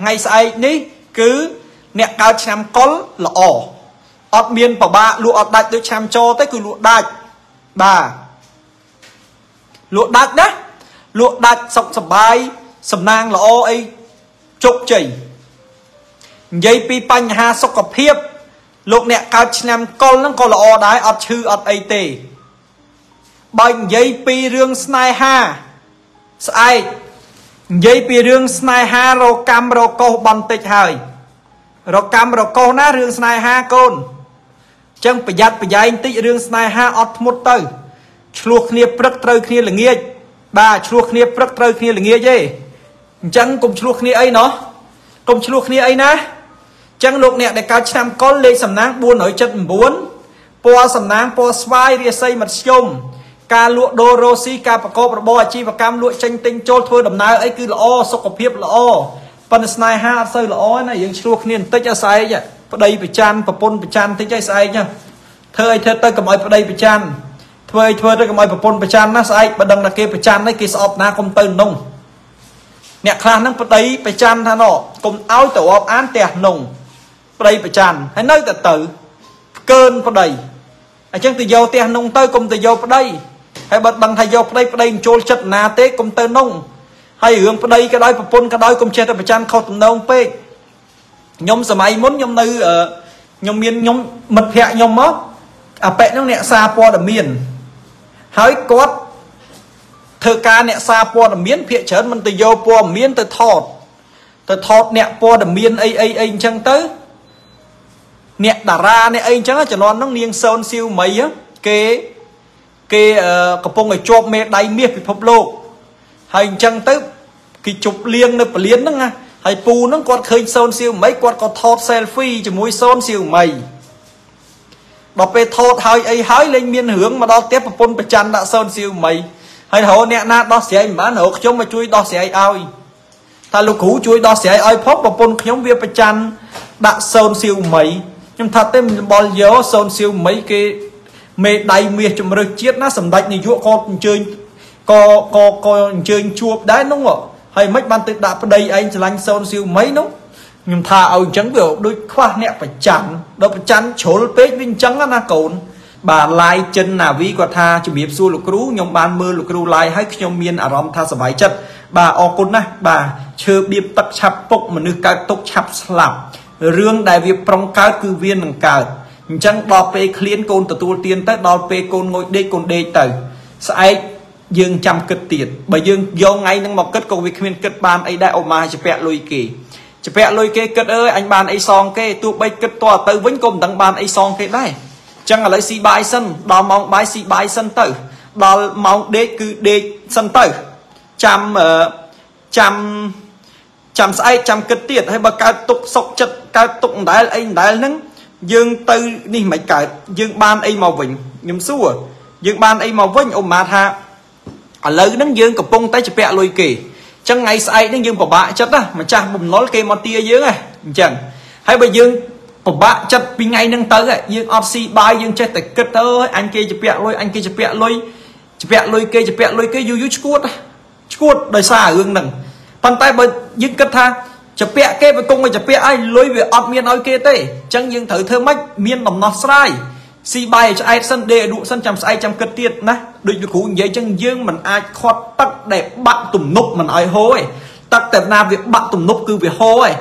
ថ្ងៃស្អែកនេះគឺអ្នកកើតឆ្នាំកុលល្អអត់មានពិបាកលក់អត់ដាច់ដូចឆ្នាំចូលទេគឺលក់ដាច់បាទ លក់ដាច់ណាលក់ដាច់សុខសบายសំណាងល្អអីជោគជ័យនិយាយពីបញ្ហាសុខភាពលោកអ្នកកើតឆ្នាំកុលហ្នឹងក៏ល្អដែរអត់ឈឺអត់អីទេ បើនិយាយពីរឿងស្នេហាស្អែកនិយាយពីរឿងស្នេហារកម្មរកោសបន្តិចហើយ រកម្មរកោសណារឿងស្នេហាកូនចឹងប្រយ័ត្នប្រយែងតិចរឿងស្នេហាអត់ធ្មត់ទៅឆ្លោះគ្នាព្រឹកត្រូវគ្នាល្ងាចបាទឆ្លោះគ្នាព្រឹកត្រូវគ្នាល្ងាចទេអញ្ចឹងកុំឆ្លោះគ្នាអីណោះកុំឆ្លោះគ្នាអីណាចឹងលោកអ្នកដែលកើតឆ្នាំកុលលេខសំណាង479ពណ៌សំណាងពណ៌ស្វាយរាសីមធ្យម ការលក់ដូររ៉ូស៊ីការប្រកបរបរអាជីវកម្មលក់ចេញទិញចូលធ្វើដំណើរអីគឺល្អសុខភាពល្អប៉ុន្តែស្នេហាអត់សូវល្អណាយើងឆ្លោះគ្នាបន្តិចឲ្យស្អែកប្តីប្រច័នប្រពន្ធប្រច័នតិចឲ្យស្អែកធ្វើឲ្យធ្វើទៅកុំឲ្យប្តីប្រច័នធ្វើឲ្យធ្វើទៅកុំឲ្យប្រពន្ធប្រច័នណាស្អែកបើដឹងថាគេប្រច័នហើយគេស្អប់ណាកុំទៅនងអ្នកខ្លះហ្នឹងប្តីប្រច័នថាណកុំឲ្យទៅអបអានផ្ទះនងប្តីប្រច័នហើយនៅតែទៅកើនប្តីអញ្ចឹងទៅយកផ្ទះនងទៅកុំទៅយកប្តី ហើយបើដឹងថាយកប្តីប្តីចូលចិត្តណាទេកុំទៅនងហើយរឿងប្តីក៏ដោយប្រពន្ធក៏ដោយកុំចេះតែប្រច័នខុសទំនងពេកខ្ញុំសម័យមុនខ្ញុំនៅខ្ញុំមានខ្ញុំមិត្តភ័ក្ដិខ្ញុំមកអាប៉ែនោះអ្នកសារព័ត៌មានហើយគាត់ធ្វើការអ្នកសារព័ត៌មានភាកច្រើនមិនទៅយកព័ត៌មានទៅថតទៅថតអ្នកព័ត៌មានអីអីអីអញ្ចឹងទៅអ្នកតារាអ្នកអីអញ្ចឹងជំនាន់ហ្នឹងនាងសូនសៀវមីគេ គេកំពុងតែជាប់មេដៃមាសពិភពលោកហើយអញ្ចឹងទៅគេជប់លៀងនៅពលានហ្នឹងណាហើយពូហ្នឹងគាត់ឃើញសូនសៀវមីគាត់ក៏ថត selfie ជាមួយសូនសៀវមីដល់ពេលថតហើយអីហើយលេងមានរឿងមកដល់ផ្ទះប្រពន្ធប្រច័នដាក់សូនសៀវមីហើយរហូតអ្នកណាដោះស្រាយមិនបានរហូតខ្ញុំមកជួយដោះស្រាយឲ្យថាលោកគ្រូជួយដោះស្រាយឲ្យផងប្រពន្ធខ្ញុំវាប្រច័នដាក់សូនសៀវមីខ្ញុំថាទេបលយោសូនសៀវមីគេ មេដៃមាសជំរឹះជាតិណាសម្ដេចនាយកក៏អញ្ជើញក៏ក៏ក៏អញ្ជើញជួបដែរនោះហើយមិនបានទៅដាក់ប្តីឯងឆ្លាញ់សូនសៀវមីនោះខ្ញុំថាឲ្យអញ្ចឹងវាដូចខ្វះអ្នកប្រច័នដល់ប្រច័នជ្រុលពេកវាអញ្ចឹងណាកូនបាទឡាយចិនណាវីគាត់ថាជំរាបសួរលោកគ្រូខ្ញុំបានមើលលោកគ្រូឡាយហើយខ្ញុំមានអារម្មណ៍ថាសប្បាយចិត្តបាទអរគុណណាស់បាទឈើបៀបទឹកឆាប់ពុកមនុស្សកើតទុកឆាប់ស្លាប់រឿងដែលវាប្រុងកើតគឺវានឹងកើត អញ្ចឹងដល់ពេលឃ្លានកូនទទួលទានទៅដល់ពេលកូនងុយដេកកូនដេកទៅស្អែកយើងចាំគិតទៀតបើយើងយកថ្ងៃហ្នឹងមកគិតក៏វាគ្មានគិតបានអីដែរអូម៉ាជពាក់លុយគេជពាក់លុយគេគិតអើយអញបានអីសងគេទោះបីគិតតទៅវិញក៏មិនដឹងបានអីសងគេដែរចឹងឥឡូវស៊ីបាយសិនដល់ម៉ោងបាយស៊ីបាយសិនទៅដល់ម៉ោងដេកគឺដេកសិនទៅចាំចាំចាំស្អែកចាំគិតទៀតហើយបើកើតទុកសុកចិត្តកើតទុកអណ្ដែលអីអណ្ដែលហ្នឹង យើងទៅនេះមិនកើតយើងបានអីមកវិញខ្ញុំសួរយើងបានអីមកវិញអ៊ំម៉ាថាឥឡូវហ្នឹងយើងកំពុងតែជពាក់លុយគេចឹងថ្ងៃស្អែកហ្នឹងយើងពិបាកចិត្តណាម្ចាស់បំណុលគេមកទាយើងហ៎អញ្ចឹងហើយបើយើងពិបាកចិត្តពីថ្ងៃហ្នឹងទៅយើងអត់ស៊ីបាយយើងចេះតែគិតទៅអញគេជពាក់លុយអញគេជពាក់លុយជពាក់លុយគេជពាក់លុយគេយូរយូរឈួតឈួតដោយសាររឿងហ្នឹងប៉ុន្តែបើយើងគិតថា ជពាក់គេវាគង់តែជពាក់ឲ្យលុយវាអត់មានឲ្យគេទេអញ្ចឹងយើងត្រូវធ្វើម៉េចមានដំណោះស្រាយស៊ីបាយឆ្អែតសិនដេកឲ្យលក់សិនចាំស្អែកចាំគិតទៀតណាដូចលោកគ្រូនិយាយអញ្ចឹងយើងមិនអាចខាត់ទឹកដែលបាក់ទំនប់មិនឲ្យហូរទេទឹកតែណាវាបាក់ទំនប់គឺវាហូរទេ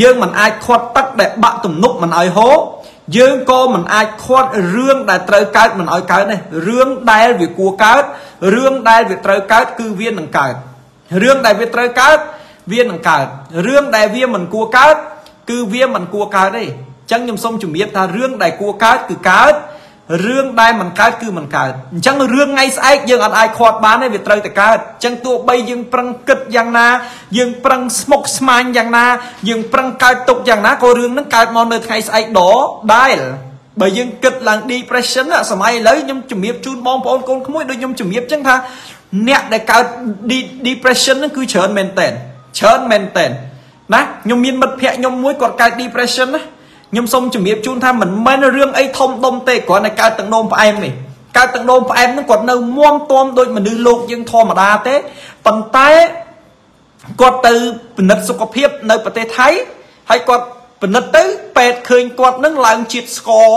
យើងមិនអាចខាត់ទឹកដែលបាក់ទំនប់មិនឲ្យហូរយើងក៏មិនអាចខាត់រឿងដែលត្រូវកើតមិនឲ្យកើតទេរឿងដែលវាគួរកើតរឿងដែលវាត្រូវកើតគឺវានឹងកើតរឿងដែលវាត្រូវកើត វានឹងកើតរឿងដែលវាមិនគួរកើតគឺវាមិនគួរកើតទេអញ្ចឹងខ្ញុំសូមជម្រាបថារឿងដែលគួរកើតគឺកើតរឿងដែលមិនកើតគឺមិនកើតអញ្ចឹងរឿងថ្ងៃស្អែកយើងអត់អាចខាត់បានទេវាត្រូវតែកើតអញ្ចឹងទោះបីយើងប្រឹងគិតយ៉ាងណា យើងប្រឹងស្មុគស្មាញយ៉ាងណា យើងប្រឹងកើតទុកយ៉ាងណាក៏រឿងនឹងកើតមកនៅថ្ងៃស្អែកដដែលបើយើងគិតឡើង depression សម័យឥឡូវខ្ញុំជំរាបជូនបងប្អូនកូនក្មួយដូចខ្ញុំជំរាបអញ្ចឹងថាអ្នកដែលកើត depression ហ្នឹងគឺច្រើនមែនតើ ច្រើនមែនតើណាខ្ញុំមានមិត្តភ័ក្ដិខ្ញុំមួយគាត់កើត depression ណាខ្ញុំសូមជម្រាបជូនថាមិនមែនរឿងអីធំដុំទេគ្រាន់តែកើតទឹកនោមផ្អែមនេះកើតទឹកនោមផ្អែមហ្នឹងគាត់នៅមមទាំដូចមនុស្សលោកយើងធម្មតាទេប៉ុន្តែគាត់ទៅពិនិត្យសុខភាពនៅប្រទេសថៃហើយគាត់ពិនិត្យទៅពេទ្យឃើញគាត់នឹងឡើងជាតិស្ករ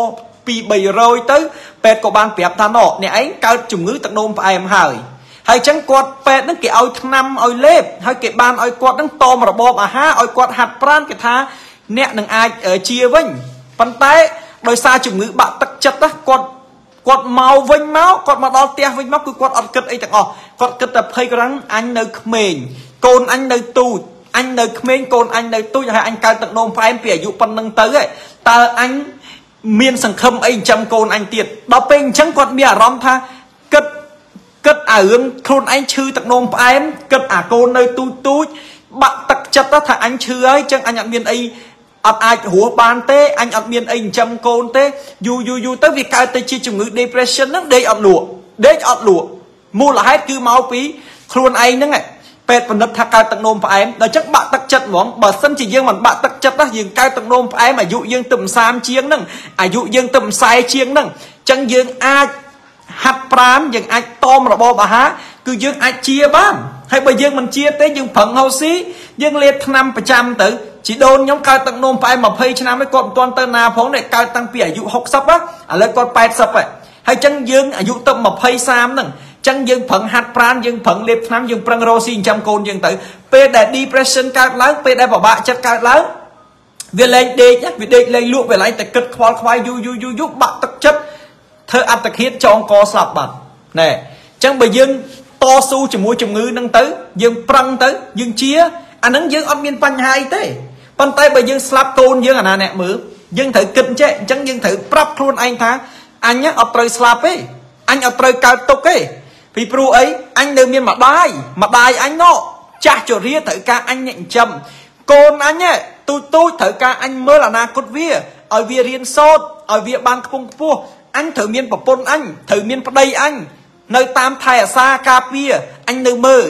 ពី300ទៅពេទ្យក៏បានប្រាប់ថាណោះអ្នកឯងកើតជំងឺទឹកនោមផ្អែមហើយ ហើយអញ្ចឹងគាត់ពេទ្យហ្នឹងគេឲ្យថ្នាំឲ្យលេបហើយគេបានឲ្យគាត់ហ្នឹងតមរបបអាហារឲ្យគាត់ហាត់ប្រាណគេថាអ្នកនឹងអាចជាវិញប៉ុន្តែដោយសារជំងឺបាក់ទឹកចិត្តណាគាត់គាត់មកវិញមកគាត់មកដល់ផ្ទះវិញមកគឺគាត់អត់គិតអីទាំងអស់គាត់គិតតែភ័យក្រាំងអញនៅក្មេងកូនអញនៅទូចអញនៅក្មេងកូនអញនៅទូចហើយអញកើតទឹកនោមផ្អែមពីអាយុប៉ុណ្្នឹងទៅតើអញមានសង្ឃឹមអីចិញ្ចឹមកូនអញទៀតដល់ពេលអញ្ចឹងគាត់មានអារម្មណ៍ថាគិត គិតអារឿងខ្លួនឯងឈឺទឹកនោមផ្អែមគិតអាកូននៅទូចទូចបាក់ទឹកចិត្តថាអញឈឺហើយអញ្ចឹងអញអត់មានអីអត់អាចរស់បានទេអញអត់មានអីចិញ្ចឹមកូនទេយូរយូរយូរទៅវាកើតទៅជាជំងឺ depression ហ្នឹងដេកអត់លក់ដេកអត់លក់មូលហេតុគឺមកពីខ្លួនឯងហ្នឹងពេទ្យបណ្ឌិតថាកើតទឹកនោមផ្អែមដល់ចឹងបាក់ទឹកចិត្តហ្មងបើសិនជាយើងមិនបាក់ទឹកចិត្តណាយើងកើតទឹកនោមផ្អែមអាយុយើងទៅ30ជាងហ្នឹងអាយុយើងទៅ40ជាងហ្នឹងចឹងយើងអាច ហាត់ប្រាណយើងអាចតមរបបអាហារគឺយើងអាចជាបានហើយបើយើងមិនជាទេយើងប្រឹងហូបស៊ីយើងលេបថ្នាំប្រចាំទៅជីដូនខ្ញុំកើតទឹកនោមផ្អែម20ឆ្នាំហើយគាត់មិនទាន់ទៅណាផងនេះកើតតាំងពីអាយុ60ណាឥឡូវគាត់80ហើយហើយចឹងយើងអាយុទៅ20 30ហ្នឹងចឹងយើងប្រឹងហាត់ប្រាណយើងប្រឹងលេបថ្នាំយើងប្រឹងរកស៊ីចិញ្ចឹមកូនយើងទៅពេលដែល depression កើតឡើងពេលដែលពិបាកចិត្តកើតឡើងវាលែងដេកវាដេកលែងលក់វាឡើងតែគិតខ្វល់ខ្វាយយូរយូរយូរយូរបាក់ទឹកចិត្ត ធ្វើអត្តឃាតចងកស្លាប់បាត់ណែចឹងបើយើងតស៊ូជាមួយជំងឺហ្នឹងទៅ យើងប្រឹងទៅយើងជាអាហ្នឹងយើងអត់មានបញ្ហាអីទេប៉ុន្តែបើយើងស្លាប់កូនយើងអាណាអ្នកមើលយើងត្រូវគិតចេះអញ្ចឹងយើងត្រូវប្រាប់ខ្លួនឯងថាអញអត់ត្រូវស្លាប់ទេអញអត់ត្រូវកើតទុកទេពីព្រោះអីអញនៅមានម្ដាយម្ដាយអញណោចាស់ជរាត្រូវការអញអ្នកចិញ្ចឹមកូនអញទូចទូចត្រូវការអញមើលអនាគតវាឲ្យវារៀនសូត្រឲ្យវាបានខ្ពង់ខ្ពស់ អញត្រូវមានប្រពន្ធអញត្រូវមានប្តីអញនៅតាមថែអាសាការពារអញនៅមើល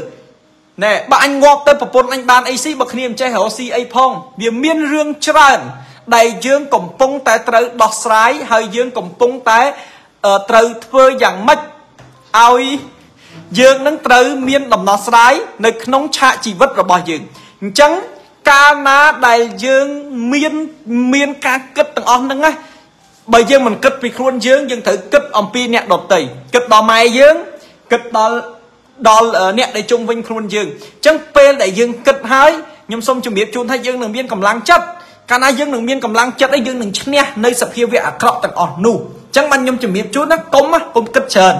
ណែបើអញងាប់ទៅប្រពន្ធអញបានអីស៊ីបើគ្នាមិនចេះរកស៊ីអីផងវាមានរឿងច្រើនដែលយើងកំពុងតែត្រូវដោះស្រាយហើយយើងកំពុងតែត្រូវធ្វើយ៉ាងម៉េចឲ្យយើងនឹងត្រូវមានដំណោះស្រាយនៅក្នុងឆាកជីវិតរបស់យើងអញ្ចឹងកាលណាដែលយើងមានមានការគិតទាំងអស់ហ្នឹងណា បើយើងមិនគិតពីខ្លួនយើងយើងត្រូវគិតអំពីអ្នកដតីគិតដល់ម៉ែយើងគិតដល់ដល់អ្នកដែលជុំវិញខ្លួនយើងអញ្ចឹងពេលដែលយើងគិតហើយខ្ញុំសូមជម្រាបជូនថាយើងនឹងមានកម្លាំងចិត្តកាលណាយើងនឹងមានកម្លាំងចិត្តហើយយើងនឹងឈ្នះនៅសភាវៈអាក្រក់ទាំងអស់នោះអញ្ចឹងបានខ្ញុំជម្រាបជូនណាកុំកុំគិតច្រើន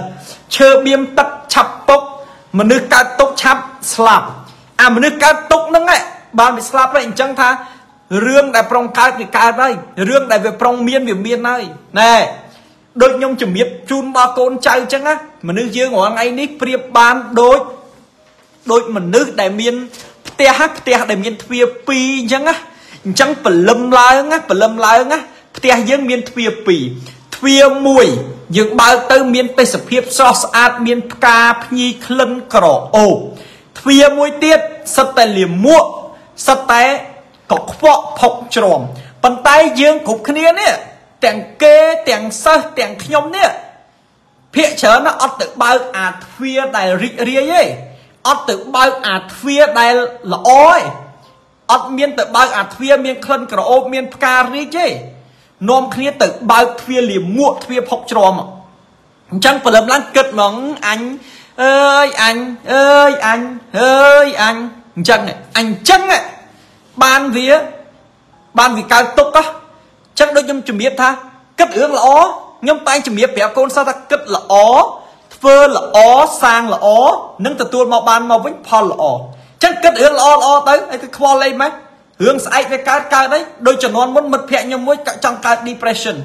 ឈើបៀមទឹកឆាប់ពុកមនុស្សកើតទុកឆាប់ស្លាប់អាមនុស្សកើតទុកហ្នឹងបានវាស្លាប់ហើយអញ្ចឹងថា រឿងដែលប្រុងកើតវាកើតហើយរឿងដែលវាប្រុងមានវាមានហើយណែដូចខ្ញុំជំរាបជូនដល់កូនចៅអញ្ចឹងណាមនុស្សយើងរាល់ថ្ងៃនេះប្រៀបបានដូចដូចមនុស្សដែលមានផ្ទះផ្ទះដែលមានទ្វារ2អញ្ចឹងណាអញ្ចឹងព្រលឹមឡើងណាព្រលឹមឡើងណាផ្ទះយើងមានទ្វារ2ទ្វារ1យើងបើកទៅមានទេសភាពស្រស់ស្អាតមានផ្កាភ្ញីក្លិនក្រអូបទ្វារមួយទៀតសិតតែលាមកសិតតែ កខ្វក់ផុកជ្រំប៉ុន្តែយើងគ្រប់គ្នានេះទាំងគេទាំងសិស្សទាំងខ្ញុំនេះភាកច្រើនអត់ទៅបើកអាទ្វារដែលរីករាយទេអត់ទៅបើកអាទ្វារដែលល្អទេអត់មានទៅបើកអាទ្វារមានក្លិនក្រអូបមានផ្ការីកទេនាំគ្នាទៅបើកទ្វារលាមកទ្វារផុកជ្រំអញ្ចឹងព្រលឹមឡើងគិតហ្មងអញអើយអញអើយអញអើយអញអញ្ចឹងអញអញ្ចឹង បានវាបានវាកើតទុកហ៎ចឹងដូចខ្ញុំជំរាបថាគិតរឿងល្អខ្ញុំតែងជំរាបប្រាប់កូនសិស្សថាគិតល្អធ្វើល្អសាងល្អនឹងទទួលមកបានមកវិញផលល្អចឹងគិតរឿងល្អល្អទៅហើយគឺខ្វល់អីម៉េចរឿងស្អែកវាកើតកើតអីដូចជំនាន់មុនមិត្តភ័ក្ដិខ្ញុំមួយចង់កើត depression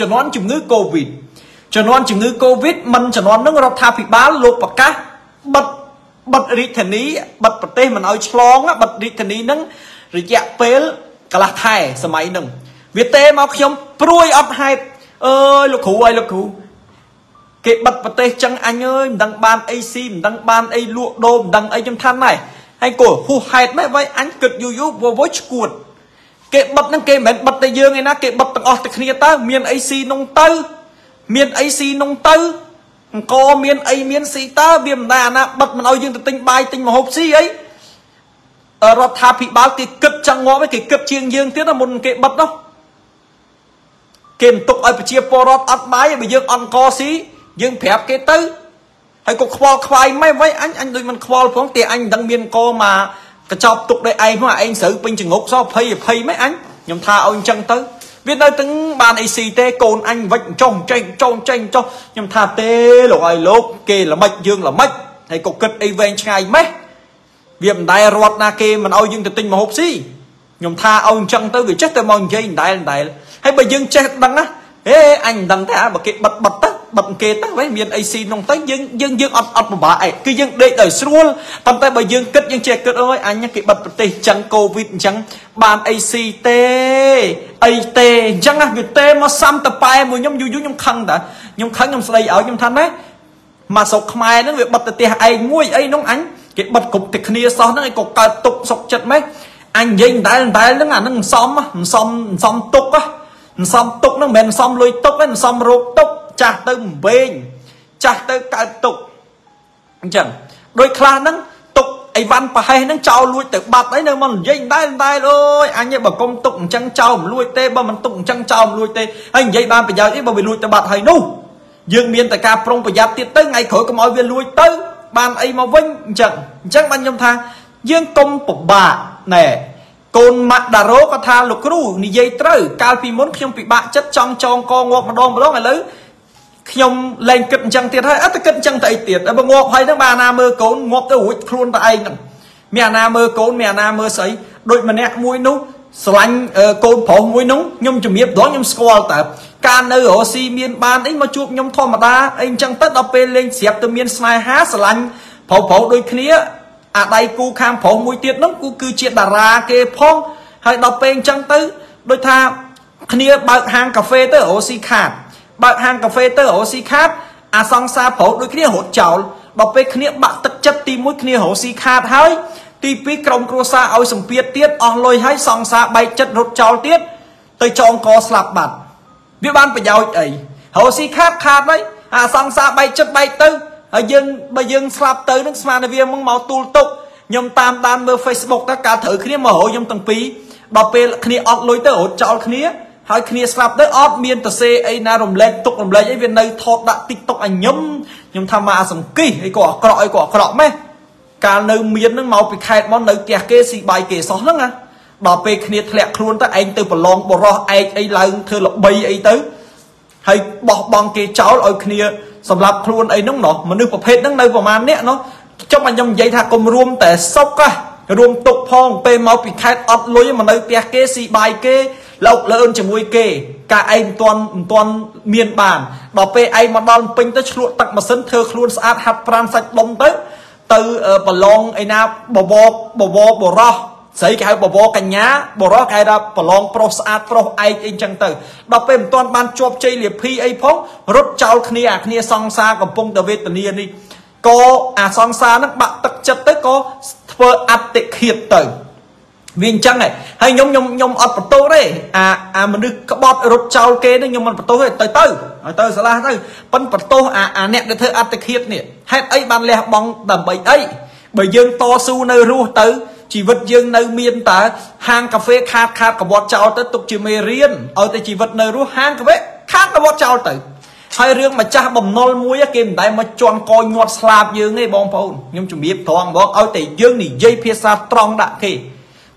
ជំនាន់ជំងឺ covid ជំនាន់ជំងឺ covid មិនជំនាន់នឹងរដ្ឋាភិបាលលោកប្រកាសបិទបិទរាជធានីបិទប្រទេសមិនឲ្យឆ្លងបិទរាជធានីនឹង រយៈពេលកន្លះខែសម័យនឹងវាទេមកខ្ញុំព្រួយអត់ហេតុអើយលោកគ្រូអើយលោកគ្រូគេបិទប្រទេសចឹងអញអើយមិនដឹងបានអីស៊ីមិនដឹងបានអីលក់ដូរមិនដឹងអីខ្ញុំថាណែហើយកូហួសហេតុម៉េចបើអញគិតយូរយូរវវឈួតគេបិទហ្នឹងគេមិនមែនបិទតែយើងឯណាគេបិទទាំងអស់តែគ្នាតើមានអីស៊ីនងទៅមានអីស៊ីនងទៅអង្គមានអីមានស៊ីតើវាមិនដែរអាណាបិទមិនឲ្យយើងទៅទិញបាយទិញម្ហូបស៊ីអី រដ្ឋាភិបាលគេគិតចង់ងាប់គេគិតជាងយើងទៀតមុនគេបិទនោះគេមិនទុកឲ្យប្រជាពលរដ្ឋអត់បាយបើយើងអន់កស៊ីយើងប្រាប់គេទៅហើយក៏ខ្វល់ខ្វាយម៉េចវិញអញអញដូចមិនខ្វល់ផងតែអញមិនដឹងមានកមកកញ្ចប់ទុកដោយឯងមកឯងស្រូវពេញចងុកសោះ20 20ម៉េចអញខ្ញុំថាឲ្យអញ្ចឹងទៅវានៅទាំងបានអីស៊ីទេកូនអញវិចចុះចេញចុះចេញចុះខ្ញុំថាទេលោកឲ្យលោកគេល្មិចយើងល្មិចហើយក៏គិតអីវែងឆ្ងាយម៉េះ វាមិនដែលរត់ណាគេមិនឲ្យយើងទៅទិញម្ហូបស៊ីខ្ញុំថាឲ្យអញ្ចឹងទៅវាចេះតែមកនិយាយមិនដែលមិនដែលហើយបើយើងចេះដឹងណាហេអញមិនដឹងទេបើគេបិទបិទទៅបិទគេទៅវិញមានអីស៊ីក្នុងទៅយើងយើងយើងអត់អត់ពិបាកអីគឺយើងដេកដោយស្រួលប៉ុន្តែបើយើងគិតយើងចេះគិតអើយអញគេបិទប្រទេសចឹងកូវីដអញ្ចឹងបានអីស៊ីទេអីទេអញ្ចឹងណាវាទេមកសាំតប៉ែមួយខ្ញុំយូរយូរខ្ញុំខឹងតាខ្ញុំខឹងខ្ញុំស្ដីឲ្យខ្ញុំថាម៉េចមកស្រុកខ្មែរហ្នឹងវាបិទប្រទេសឯងមួយអីនោះអញ គេបិទគ្រប់តែគ្នាសោះហ្នឹងឯងក៏កើតទុកសុកចិត្តម៉េចអញនិយាយដដែលដដែលហ្នឹងអាហ្នឹងមិនសមមិនសមមិនសមទុកមិនសមទុកហ្នឹងមិនមែនសមលុយទុកទេមិនសមរោគទុកចាស់ទៅបំពេងចាស់ទៅកើតទុកអញ្ចឹងដោយខ្លះហ្នឹងទុកអីវ៉ាន់ប្រហែសហ្នឹងចោលលួចទៅបាត់អីនៅមកនិយាយដដែលដដែលអើយអញបើកុំទុកអញ្ចឹងចោលមិនលួចទេបើមិនទុកអញ្ចឹងចោលមិនលួចទេហើយនិយាយបានប្រយោជន៍អីបើវាលួចទៅបាត់ហើយនោះយើងមានតែការប្រុងប្រយ័ត្នទៀតទៅថ្ងៃក្រោយកុំឲ្យវាលួចទៅ បានអីមកវិញអញ្ចឹងអញ្ចឹងបានខ្ញុំថាយើងកុំពិបាកណែកូនម៉ាក់ដារ៉ូក៏ថាលោកគ្រូនិយាយត្រូវកាលពីមុនខ្ញុំពិបាកចិត្តចង់ចងកងាប់ម្ដងម្ដងឥឡូវខ្ញុំលែងគិតអញ្ចឹងទៀតហើយអត់ទៅគិតអញ្ចឹងទៅអីទៀតបើងាប់ហើយហ្នឹងបានអាណាមើលកូនងាប់ទៅរួចខ្លួនតែឯងហ្នឹងមានអាណាមើលកូនមានអាណាមើលស្អីដូចម្នាក់មួយនោះ ស្រឡាញ់កូនប្រុសមួយនោះខ្ញុំជំរាបដល់ខ្ញុំស្គាល់តើការនៅរស់ស៊ីមានបានអីមកជួបខ្ញុំធម្មតាអីអញ្ចឹងទៅដល់ពេលលេងស្រាប់ទៅមានស្នេហាស្រឡាញ់ប្រុសប្រុសដូចគ្នាអាដៃគូខាងប្រុសមួយទៀតនោះគូគឺជាតារាគេផងហើយដល់ពេលអញ្ចឹងទៅដូចថាគ្នាបើកហាងកាហ្វេទៅរស់ស៊ីខាតបើកហាងកាហ្វេទៅរស់ស៊ីខាតអាសង្សារប្រុសដូចគ្នារត់ចោលដល់ពេលគ្នាបាក់ទឹកចិត្តទី1គ្នារស់ស៊ីខាតហើយ ទី2ក្រុមគ្រួសារឲ្យសម្ពាធទៀតអស់លុយហើយសង្សារបែកចិត្តរត់ចោលទៀតទៅចងកស្លាប់បាត់វាបានប្រយោជន៍អីរស់ស៊ីខាតខាតហើយអាសង្សារបែកចិត្តបែកទៅហើយយើងបើយើងស្លាប់ទៅនឹងស្មានតែវាមកមកទូលទុកខ្ញុំតាមដានមើល Facebook ទៅការត្រូវគ្នាមករកខ្ញុំទាំងពីរដល់ពេលគ្នាអត់លុយទៅរត់ចោលគ្នាហើយគ្នាស្លាប់ទៅអត់មានតសេអីណារំលែកទុករំលែកអីវានៅថតដាក់ TikTok ឲ្យខ្ញុំខ្ញុំថាមកអាសង្គិះអីក៏អាក្រក់អីក៏អាក្រក់ម៉េះ កាលនៅមាននឹងមកពីខេត្តមកនៅផ្ទះគេស៊ីបាយគេសោះហ្នឹងណាដល់ពេលគ្នាធ្លាក់ខ្លួនទៅឯងទៅប្រឡងបរោះឯកអីឡើងធ្វើល្បីអីទៅហើយបោះបង់គេចោលឲ្យគ្នាសម្រាប់ខ្លួនអីហ្នឹងណោះមនុស្សប្រភេទហ្នឹងនៅប្រហែលអ្នកណោះចុះមកខ្ញុំនិយាយថាកុំរួមតែសុករួមទុកផងពេលមកពីខេត្តអត់លុយមកនៅផ្ទះគេស៊ីបាយគេលោកលឿនជាមួយគេការឯងមិនទាន់មិនទាន់មានបានដល់ពេលឯងមកដល់ពេញទៅឆ្លក់ទឹកម៉ាស៊ីនធ្វើខ្លួនស្អាតហាត់ប្រានសាច់ដុំទៅ ទៅប្រឡងឯណាបវបវបរោះស្រីគេហៅបវកញ្ញាបរោះគេហៅថាប្រឡងប្រុសស្អាតប្រុសឯកអីចឹងទៅដល់ពេលមិនទាន់បានជាប់ជ័យលាភីអីផងរត់ចោលគ្នាអាគ្នាសង្សារកំពុងតែវេទនានេះក៏អាសង្សារហ្នឹងបាក់ទឹកចិត្តទៅក៏ធ្វើអតិឃាតទៅ វាអញ្ចឹងហើយខ្ញុំខ្ញុំខ្ញុំអត់បន្ទោសទេអាអាមនុស្សក្បត់រត់ចោលគេនេះខ្ញុំមិនបន្ទោសទេទៅទៅឲ្យទៅឆ្លាស់ទៅប៉ិនបន្ទោសអាអាអ្នកដែលធ្វើអត្តឃាតនេះហេតុអីបានលះបង់ដើម្បីអីបើយើងតស៊ូនៅរស់ទៅជីវិតយើងនៅមានតើហាងកាហ្វេខាតខាតកវត្តចោលទៅទុកជាមេរៀនឲ្យតែជីវិតនៅរស់ហាងកាហ្វេខាតកវត្តចោលទៅហើយរឿងម្ចាស់បំណុលមួយគេមិនដែលមកជន់កញាត់ស្លាប់យើងទេបងប្អូនខ្ញុំជំរាបត្រង់បងឲ្យតែយើងនិយាយភាសាត្រង់ដាក់គេ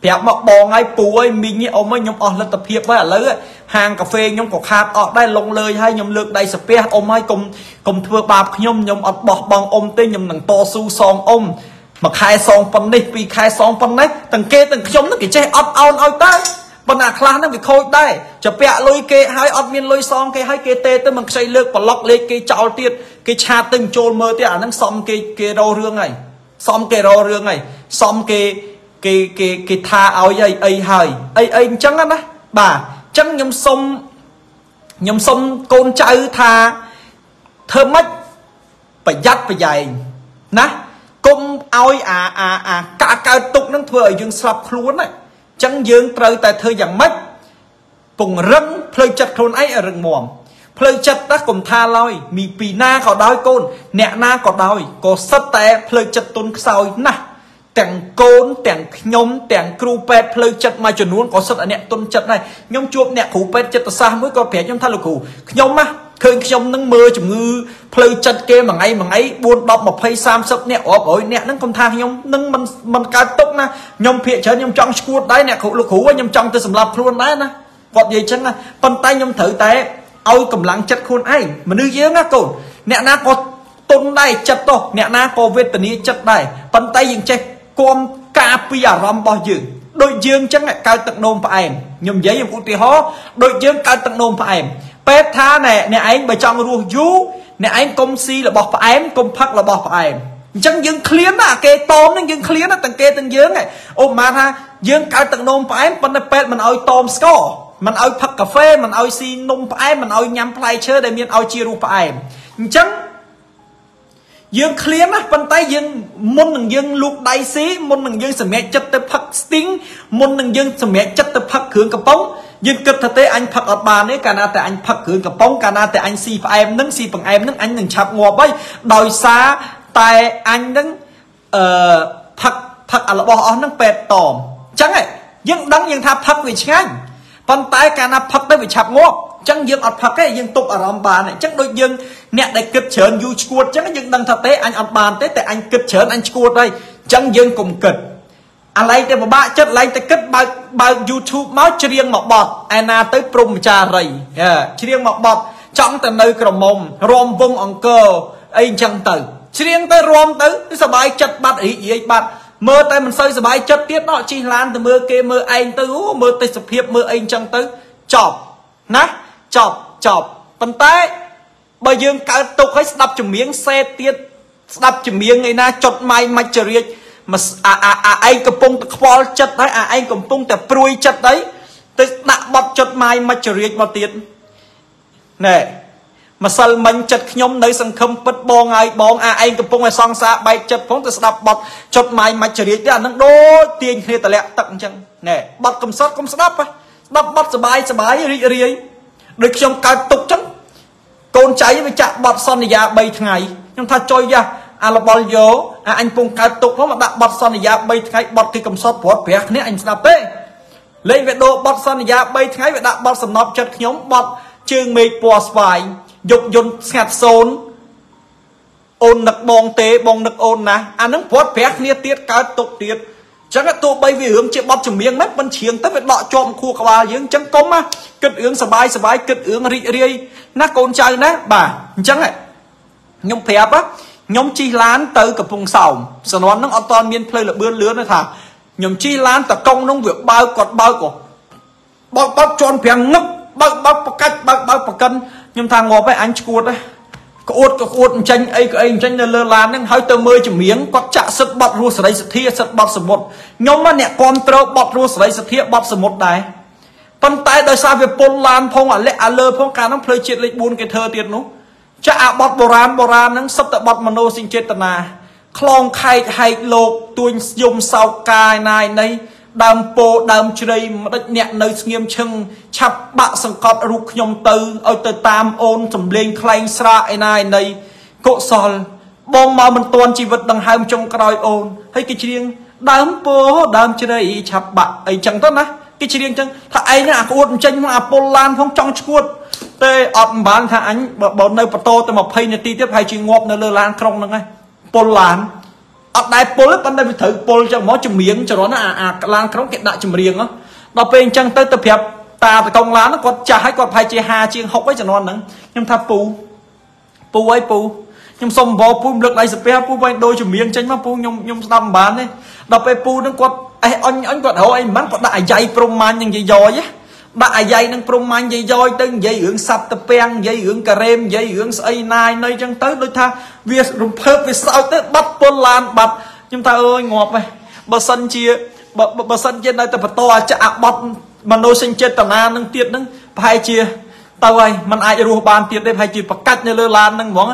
ប្រាប់មកបងឲ្យពូឲ្យមីងអ៊ំឲ្យខ្ញុំអស់លទ្ធភាពហើយឥឡូវហាងកាហ្វេខ្ញុំក៏ខាតអស់ដែរលងលើយហើយខ្ញុំលើកដៃសាពះអ៊ំឲ្យកុំកុំធ្វើបាបខ្ញុំខ្ញុំអត់បោះបង់អ៊ំទេខ្ញុំនឹងតស៊ូសងអ៊ំមួយខែសងប៉ុណ្នេះពីរខែសងប៉ុណ្ណេះទាំងគេទាំងខ្ញុំនឹងគេចេះអត់អោនឲ្យតើប៉ុន្តែខ្លះហ្នឹងវាខូចដែរចពាក់លុយគេហើយអត់មានលុយសងគេហើយគេទេទៅមិនខ្ចីលើកប្លុកលេខគេចោលទៀតគេឆាតទៅចូលមើលទៀតអាហ្នឹងសំគេគេរោរឿងហើយសំគេរោរឿងហើយសំគេ គេគេគេថាឲ្យអីអីហើយអីអីអញ្ចឹងណាបាទអញ្ចឹងខ្ញុំសុំខ្ញុំសុំកូនចៅថាធ្វើម៉េចប្រយ័ត្នប្រយែងណាគុំឲ្យអាអាអាកាកើតទុកនឹងធ្វើឲ្យយើងស្លាប់ខ្លួនណាអញ្ចឹងយើងត្រូវតែធ្វើយ៉ាងម៉េចពង្រឹងផ្លូវចិត្តខ្លួនឯងឲ្យរឹងមាំផ្លូវចិត្តណាកុំថាឡើយមីពីណាក៏ដោយកូន អ្នកណាក៏ដោយក៏សិតតែផ្លូវចិត្តទុនខ្សោយណាស់ ទាំងកូនទាំងខ្ញុំទាំងគ្រូពេទ្យផ្លូវចិត្តមួយចំនួនក៏សិតតែអ្នកទុនចិត្តដែរខ្ញុំជួបអ្នកគ្រូពេទ្យចិត្តសាស្ត្រមួយក៏ប្រាប់ខ្ញុំថាលោកគ្រូខ្ញុំណាឃើញខ្ញុំនឹងមើលជំងឺផ្លូវចិត្តគេមួយថ្ងៃមួយថ្ងៃ4 10 20 30នាក់រាប់រយនាក់ហ្នឹងកុំថាខ្ញុំនឹងមិនមិនកើតទុកណាខ្ញុំភាកច្រើនខ្ញុំចង់ឈួតដែរអ្នកគ្រូលោកគ្រូខ្ញុំចង់ទៅសម្លាប់ខ្លួនដែរណាគាត់និយាយចឹងណាប៉ុន្តែខ្ញុំត្រូវតែឲ្យកម្លាំងចិត្តខ្លួនឯងមនុស្សយើងណាកូនអ្នកណាក៏ទុនដែរចិត្តទោះអ្នកណាក៏វេទនាចិត្តដែរប៉ុន្តែយើងចេះ គំការពីអារម្មណ៍របស់យើងដូចយើងចឹងកើតទឹកនោមផ្អែមខ្ញុំនិយាយឧទាហរណ៍ដូចយើងកើតទឹកនោមផ្អែមពេទ្យថាណែអ្នកឯងបើចង់រស់យូរអ្នកឯងកុំស៊ីរបស់ផ្អែមកុំផឹករបស់ផ្អែមអញ្ចឹងយើងឃ្លានណាគេតមនឹងយើងឃ្លានណាទាំងគេទាំងយើងអូម៉ាថាយើងកើតទឹកនោមផ្អែមប៉ុន្តែពេទ្យមិនអោយតមស្ករមិនអោយផឹកកាហ្វេមិនអោយស៊ីនំផ្អែមមិនអោយញ៉ាំផ្លែឈើដែលមានអោយជារសផ្អែមអញ្ចឹង យើងឃ្លានណាប៉ុន្តែយើងមុននឹងយើងលូកដៃស៊ីមុននឹងយើងសម្រេចចិត្តទៅផឹក sting មុននឹងយើងសម្រេចចិត្តទៅផឹកគ្រឿងកំប៉ុងយើងគិតថាទេអញផឹកអត់បានទេកាលណាតែអញផឹកគ្រឿងកំប៉ុងកាលណាតែអញស៊ីផ្អែមនឹងស៊ីបង្អែមនឹងអញនឹងឆាប់ងាប់ហើយដោយសារតែអញនឹងអឺផឹកផឹករបស់អស់នឹងពេតតមអញ្ចឹងយើងដឹងយើងថាផឹកវាឆ្ងាញ់ ប៉ុន្តែកាលណាផឹកទៅវាឆាប់ងាប់ចឹងយើងអត់ផឹកទេយើងទប់អារម្មណ៍បានអញ្ចឹងដូចយើងអ្នកដែលគិតច្រើនយូរឈួតចឹងយើងដឹងថាទេអញអត់បានទេតែអញគិតច្រើនអញឈួតហើយអញ្ចឹងយើងកុំគិតអាឡែងតែពិបាកចិត្តឡែងតែគិតបើកបើក YouTube មកច្រៀងមកបត់ឯណាទៅព្រំចារីច្រៀងមកបត់ចង់ទៅនៅក្រមុំរំវងអង្គរអីអញ្ចឹងទៅច្រៀងទៅរំទៅសบายចិត្តបាត់រីករាយបាត់ មើលតែមិនសូវសុបាយចិត្តទៀតដកជិះឡានទៅមើលគេមើលឯងទៅអូមើលទេសភាពមើលអីអញ្ចឹងទៅចប់ណាចប់ចប់ប៉ុន្តែបើយើងកើតទុកឲ្យស្ដាប់ចម្រៀងសេតទៀតស្ដាប់ចម្រៀងឯណាចុតម៉ៃមច្ចរាជអាឯងកំពុងតែខ្វល់ចិត្តហើយអាឯងកំពុងតែព្រួយចិត្តអីទៅដាក់បត់ចុតម៉ៃមច្ចរាជមកទៀតណែ ម្សិលមិញចិត្តខ្ញុំនៅសង្ឃឹមពិតបងហើយបងអាឯងកំពុងតែសង្សារបែកចិត្តផងទៅស្ដាប់បត់ចុតម៉ៃមច្ចរាជទេអានឹងដូចទាញគ្នាតម្លាក់ទឹកអញ្ចឹងណែបត់កំសត់កុំស្ដាប់ស្ដាប់បត់សបាយសបាយរីករាយដូចខ្ញុំកើតទុកចឹងកូនចៃវាចាក់បត់សន្យា3ថ្ងៃខ្ញុំថាចុយយ៉ាអាលបលយោអាអញពងកើតទុកមកមកដាក់បត់សន្យា3ថ្ងៃបត់គឺកំសត់ព្រាត់ប្រាស់គ្នាអញស្ដាប់ទេលេងវាដូរបត់សន្យា3ថ្ងៃវាដាក់បត់សំណប់ចិត្តខ្ញុំបត់ជើងមេឃពណ៌ស្វាយ យកយន្តស្ងាត់សូនអូននឹកបងទេបងនឹកអូនណាអានឹងព្រាត់ប្រាស់គ្នាទៀតកើតទុកទៀតចឹងទោះបីវារឿងជាបត់ចម្រៀងហ្នឹងមិនជ្រៀងទៅវាដកជាប់ខួរក្បាលយើងចឹងកុំណាគិតរឿងសបាយសបាយគិតរឿងរីករាយណាកូនចៅណាបាទអញ្ចឹងខ្ញុំប្រាប់ខ្ញុំជិះឡានទៅកំពង់សោមសំណន់ហ្នឹងអត់ទាន់មានផ្លូវលបឿនលឿនទេថាខ្ញុំជិះឡានតកង់ហ្នឹងវាបើកគាត់បើកក៏បើកបើកជន់ប្រាំងងឹក បើកបើកប្រកាច់បើកបើកប្រកិនខ្ញុំថាងាប់ហើយអញឈួតហើយក្អួតក៏ក្អួតអញ្ចឹងអីក៏អីអញ្ចឹងនៅលើឡានហ្នឹងហើយទៅមើលចម្រៀងគាត់ចាក់សិតបត់រស់សេរីសទ្ធាសិតបត់សមុទ្រខ្ញុំអ្នកគ្រប់ត្រូលបត់រស់សេរីសទ្ធាបត់សមុទ្រដែរប៉ុន្តែដោយសារវាពុលឡានផងអាលាក់អាលើផងកាលហ្នឹងផ្លូវជាតិលេខ4គេធ្វើទៀតនោះចាក់អាបត់បុរាណបុរាណហ្នឹងសិតតែបត់មโนសិញ្ចេតនាខ្លងខែកហែកលោកទួញយំសោកកាយណាយនៃ ដើមពោដើមជ្រៃម្ដេចអ្នកនៅស្ងៀមឈឹងឆាប់បាក់សង្កត់រូបខ្ញុំទៅឲ្យទៅតាមអូនសំលេងខ្លែងស្រាកឯណាឯណីកុសល បងមកមិនទាន់ជីវិតដង្ហើមចុងក្រោយអូនហើយគេច្រៀងដើមពោដើមជ្រៃឆាប់បាក់អីចឹងទៅណាគេច្រៀងចឹងថាឯងអាក្អួតអញ្ចឹងមកអាពុលឡានផងចង់ឈួតទេអត់មិនបានថាអញបើនៅបន្តទៅ20នាទីទៀតហើយជាងាប់នៅលើឡានក្រុងហ្នឹងឯងពុលឡាន អត់ដែរពុលប៉ុន្តែវាត្រូវពុលចឹងមកចម្រៀងចរន់អាអាឡានក្រុងគេដាក់ចម្រៀងដល់ពេលអញ្ចឹងទៅទៅប្រាប់តាតកងឡានគាត់ចាស់ហើយគាត់ប្រហែលជា50ជាង60ហើយជំនាន់ហ្នឹងខ្ញុំថាពូពូអើយពូខ្ញុំសុំបបពូលើកដៃសាពះពូវិញដូរចម្រៀងចេញមកពូខ្ញុំខ្ញុំស្ដាប់មិនបានទេដល់ពេលពូនឹងគាត់អេអញអញគាត់រកអីមិនគាត់ដាក់អាយ៉ៃព្រំម៉ាញ់នឹងយាយយ៉យ ដាក់អាយ៉ៃនឹងព្រំម៉ាញ់យាយយ៉យទៅនិយាយរឿងសັບតពាំងនិយាយរឿងការ៉េមនិយាយរឿងស្អីណាយនៅចឹងទៅដូចថាវារំភើបវាសោចទៅបាត់ពលឡានបាត់ខ្ញុំថាអើយងាប់ហ៎បើសិនជាបើសិនជានៅតែបន្តអាចអាបត់មនោសញ្ចេតនានឹងទៀតនឹងប្រហែលជាទៅហើយมันអាចរស់បានទៀតទេប្រហែលជាប្រកាច់នៅលើឡាននឹងហ្មង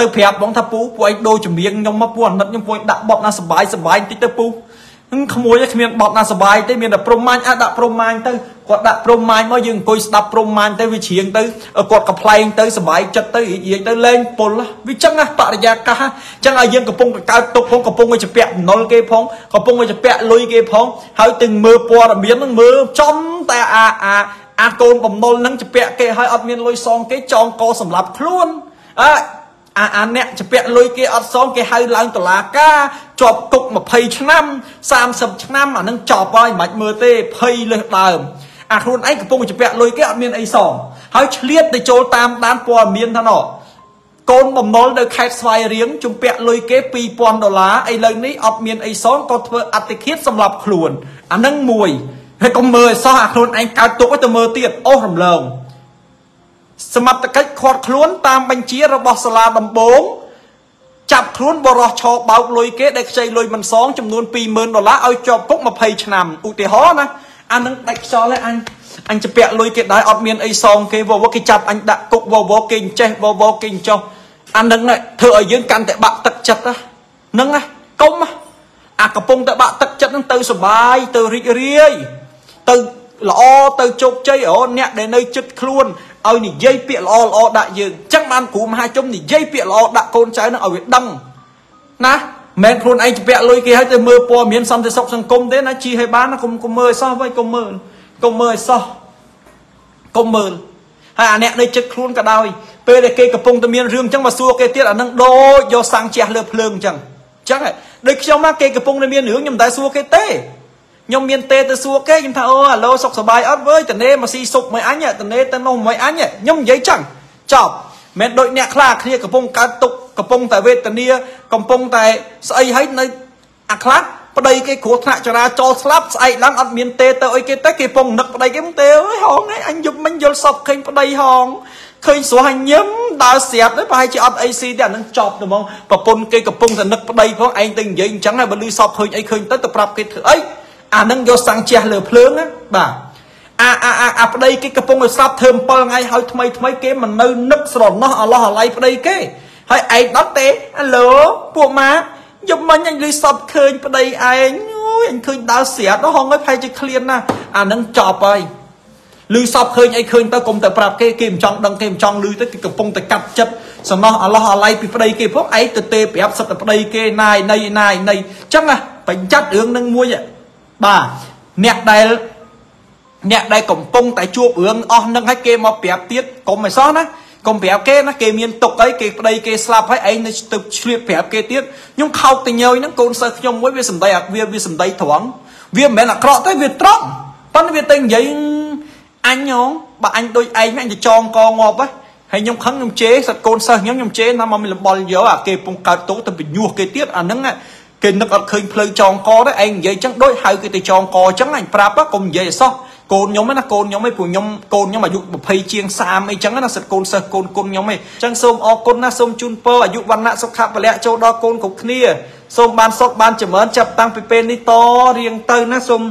ទៅប្រាប់បងថាពូពួកឯងដូរចម្រៀងខ្ញុំមកពូអាណិតខ្ញុំពួកឯងដាក់បត់ណាសបាយសបាយបន្តិចទៅពូ ក្មួយគ្មានបត់ណាសបាយទេមានតែព្រំម៉ាញ់អាចដាក់ព្រំម៉ាញ់ទៅគាត់ដាក់ព្រំម៉ាញ់មកយើងអង្គុយស្ដាប់ព្រំម៉ាញ់ទៅវាច្រៀងទៅគាត់កំ pl ែងទៅសបាយចិត្តទៅនិយាយទៅលេងពុលវាចឹងណាបរិយាកាសចឹងឲ្យយើងកំពុងកើតទុកផងកំពុងឲ្យជពាក់ណុលគេផងកំពុងឲ្យជពាក់លុយគេផងហើយទាំងមើលព័ត៌មាននឹងមើលចំតែអាអាអាកូនបំណុលនឹងជពាក់គេឲ្យអត់មានលុយសងគេចងកសម្រាប់ខ្លួនអើ អាអាអ្នកជពាក់លុយគេអត់សងគេហៅឡើងតុលាការជាប់គុក20ឆ្នាំ30ឆ្នាំអានឹងចប់ហើយមិនបាច់មើលទេភ័យលើសដើមអាខ្លួនឯងកំពុងជពាក់លុយគេអត់មានអីសងហើយឆ្លៀតទៅចូលតាមដានព័ត៌មានថាណោះកូនបំណុលនៅខេត្តស្វាយរៀងជំពាក់លុយគេ2000ដុល្លារឥឡូវនេះអត់មានអីសងក៏ធ្វើអតិឃាតសម្រាប់ខ្លួនអានឹងមួយហើយកុំមើលឲ្យសោះអាខ្លួនឯងកើតទុកទៅមើលទៀតអូសរំលង សមត្ថកិច្ចខាត់ខ្លួនតាមបញ្ជារបស់សាលាដំបងចាប់ខ្លួនបរោះឆោបោកលុយគេដែលខ្ចីលុយមិនសងចំនួន20000ដុល្លារឲ្យជាប់គុក20ឆ្នាំឧទាហរណ៍ណាអានឹងដាច់ខ្យល់ឯអញអញជពាក់លុយគេដែរអត់មានអីសងគេវវគេចាប់អញដាក់គុកវវគេអញ្ចេះវវគេអញ្ចោះអានឹងធ្វើឲ្យយើងកាន់តែបាក់ទឹកចិត្តហ្នឹងណាកុំអាកំពុងតែបាក់ទឹកចិត្តហ្នឹងទៅសុបាយទៅរីករាយទៅល្អទៅជោគជ័យអូអ្នកដែលនៅចិត្តខ្លួន ឲ្យនិយាយពាក្យល្អល្អដាក់យើងអញ្ចឹងបានគ្រូមហាជននិយាយពាក្យល្អដាក់កូនចៅនឹងឲ្យវាដឹងណាមិនខ្លួនឯងជពាក់លុយគេឲ្យទៅមើលព័ត៌មានសន្តិសុខសង្គមទេណាជីឲ្យបានកុំកុំមើលឲ្យសោះវិញកុំមើលកុំមើលឲ្យសោះកុំមើលហើយអាអ្នកនៅចិត្តខ្លួនក៏ដោយពេលដែលគេកំពុងតែមានរឿងអញ្ចឹងមកសួរគេទៀតអានឹងដូចយកសាំងជះលើភ្លើងអញ្ចឹងអញ្ចឹងដូចខ្ញុំមកគេកំពុងតែមានរឿងខ្ញុំមិនដែលសួរគេទេ ខ្ញុំមានទេទៅសួរគេខ្ញុំថាអូអាឡូសុខសប្បាយអត់វើយតនេមកស៊ីសុបមួយអញតនេទៅនោះមួយអញខ្ញុំនិយាយចឹងចប់មិនដូចអ្នកខ្លះគ្នាកំពុងកើតទុកកំពុងតែវេទនាកំពុងតែស្អីហើយនៅអាខ្លះប្តីគេគ្រោះថ្នាក់ចរាចរណ៍ស្លាប់ស្អែកឡើងអត់មានទេទៅអីគេទៅគេពងនឹកប្តីគេមិនទេអើយហងអញយប់មិញយល់សពឃើញប្តីហងឃើញស្រស់អញញឹមដើរស្រាប់ទៅប្រហែលជាអត់អីស៊ីទេអានឹងចប់ទៅហ្មងប្រពន្ធគេកំពុងតែនឹកប្តីផងឯងទៅនិយាយអញ្ចឹងហើយបើលឺសពឃើញអីឃើញទៅទៅប្រាប់គេធ្វើអី អានឹងយកសាំងជះលើភ្លើងណាបាទអាអាអាអាប្តីគេកំពុងឲ្យស្លាប់ធ្វើ7ថ្ងៃហើយថ្មីថ្មីគេមិននៅនឹកស្រណោះអឡោះអាឡៃប្តីគេហើយឯងដល់ទេអាឡូពួកម៉ាយប់មិញអញលឺសពឃើញប្តីឯងអូយអញឃើញដើរស្រាប់ដល់ហងឲ្យផែជាឃ្លានណាអានឹងចប់ហើយលឺសពឃើញអីឃើញទៅកុំទៅប្រាប់គេគេមិនចង់ដឹងគេមិនចង់លឺទៅគេកំពុងតែកាត់ចិត្តសំណោះអាឡោះអាឡៃពីប្តីគេផងឯងទៅទេប្រាប់សិតតែប្តីគេណាយណៃណាយណៃអញ្ចឹងណាបញ្ចាត់រឿងនឹងមួយ បាទអ្នកដែលអ្នកដែលកំពុងតែជួបរឿងអស់នឹងឲ្យគេមកប្រាប់ទៀតកុំឲ្យសោះណាកុំប្រាប់គេណាគេមានទុកអីគេប្តីគេស្លាប់ហើយឯងនៅទៅឆ្លៀតប្រាប់គេទៀតខ្ញុំខោកទៅញយហ្នឹងកូនសិស្សខ្ញុំមួយវាសំដីវាវាសំដីត្រង់វាមិនមែនអាក្រក់ទេវាត្រង់ប៉ុន្តែវាទៅនិយាយអញហងបើអញដូចឯងអញទៅចងកងាប់ហ៎ហើយខ្ញុំខឹងខ្ញុំជេរសិតកូនសិស្សខ្ញុំខ្ញុំជេរថាមកមានលបល់យកអាគេពងកើតទុកទៅបញុះគេទៀតអាហ្នឹង គេនឹកអត់ឃើញផ្លូវចងកទេឯងនិយាយចឹងដូចហៅគេទៅចងកចឹងអញប្រាប់កុំនិយាយអសោះកូនខ្ញុំណាកូនខ្ញុំឯងព្រោះខ្ញុំកូនខ្ញុំអាយុ20ជាង30អីចឹងណាសិតកូនសិស្សកូនគុណខ្ញុំឯងចឹងសូមអរគុណណាសូមជូនពរអាយុវណ្ណៈសុខៈពលៈចូលដល់កូនគ្រប់គ្នាសូមបានសុខបានចម្រើនចាប់តាំងពីពេលនេះតរៀងទៅណាសូម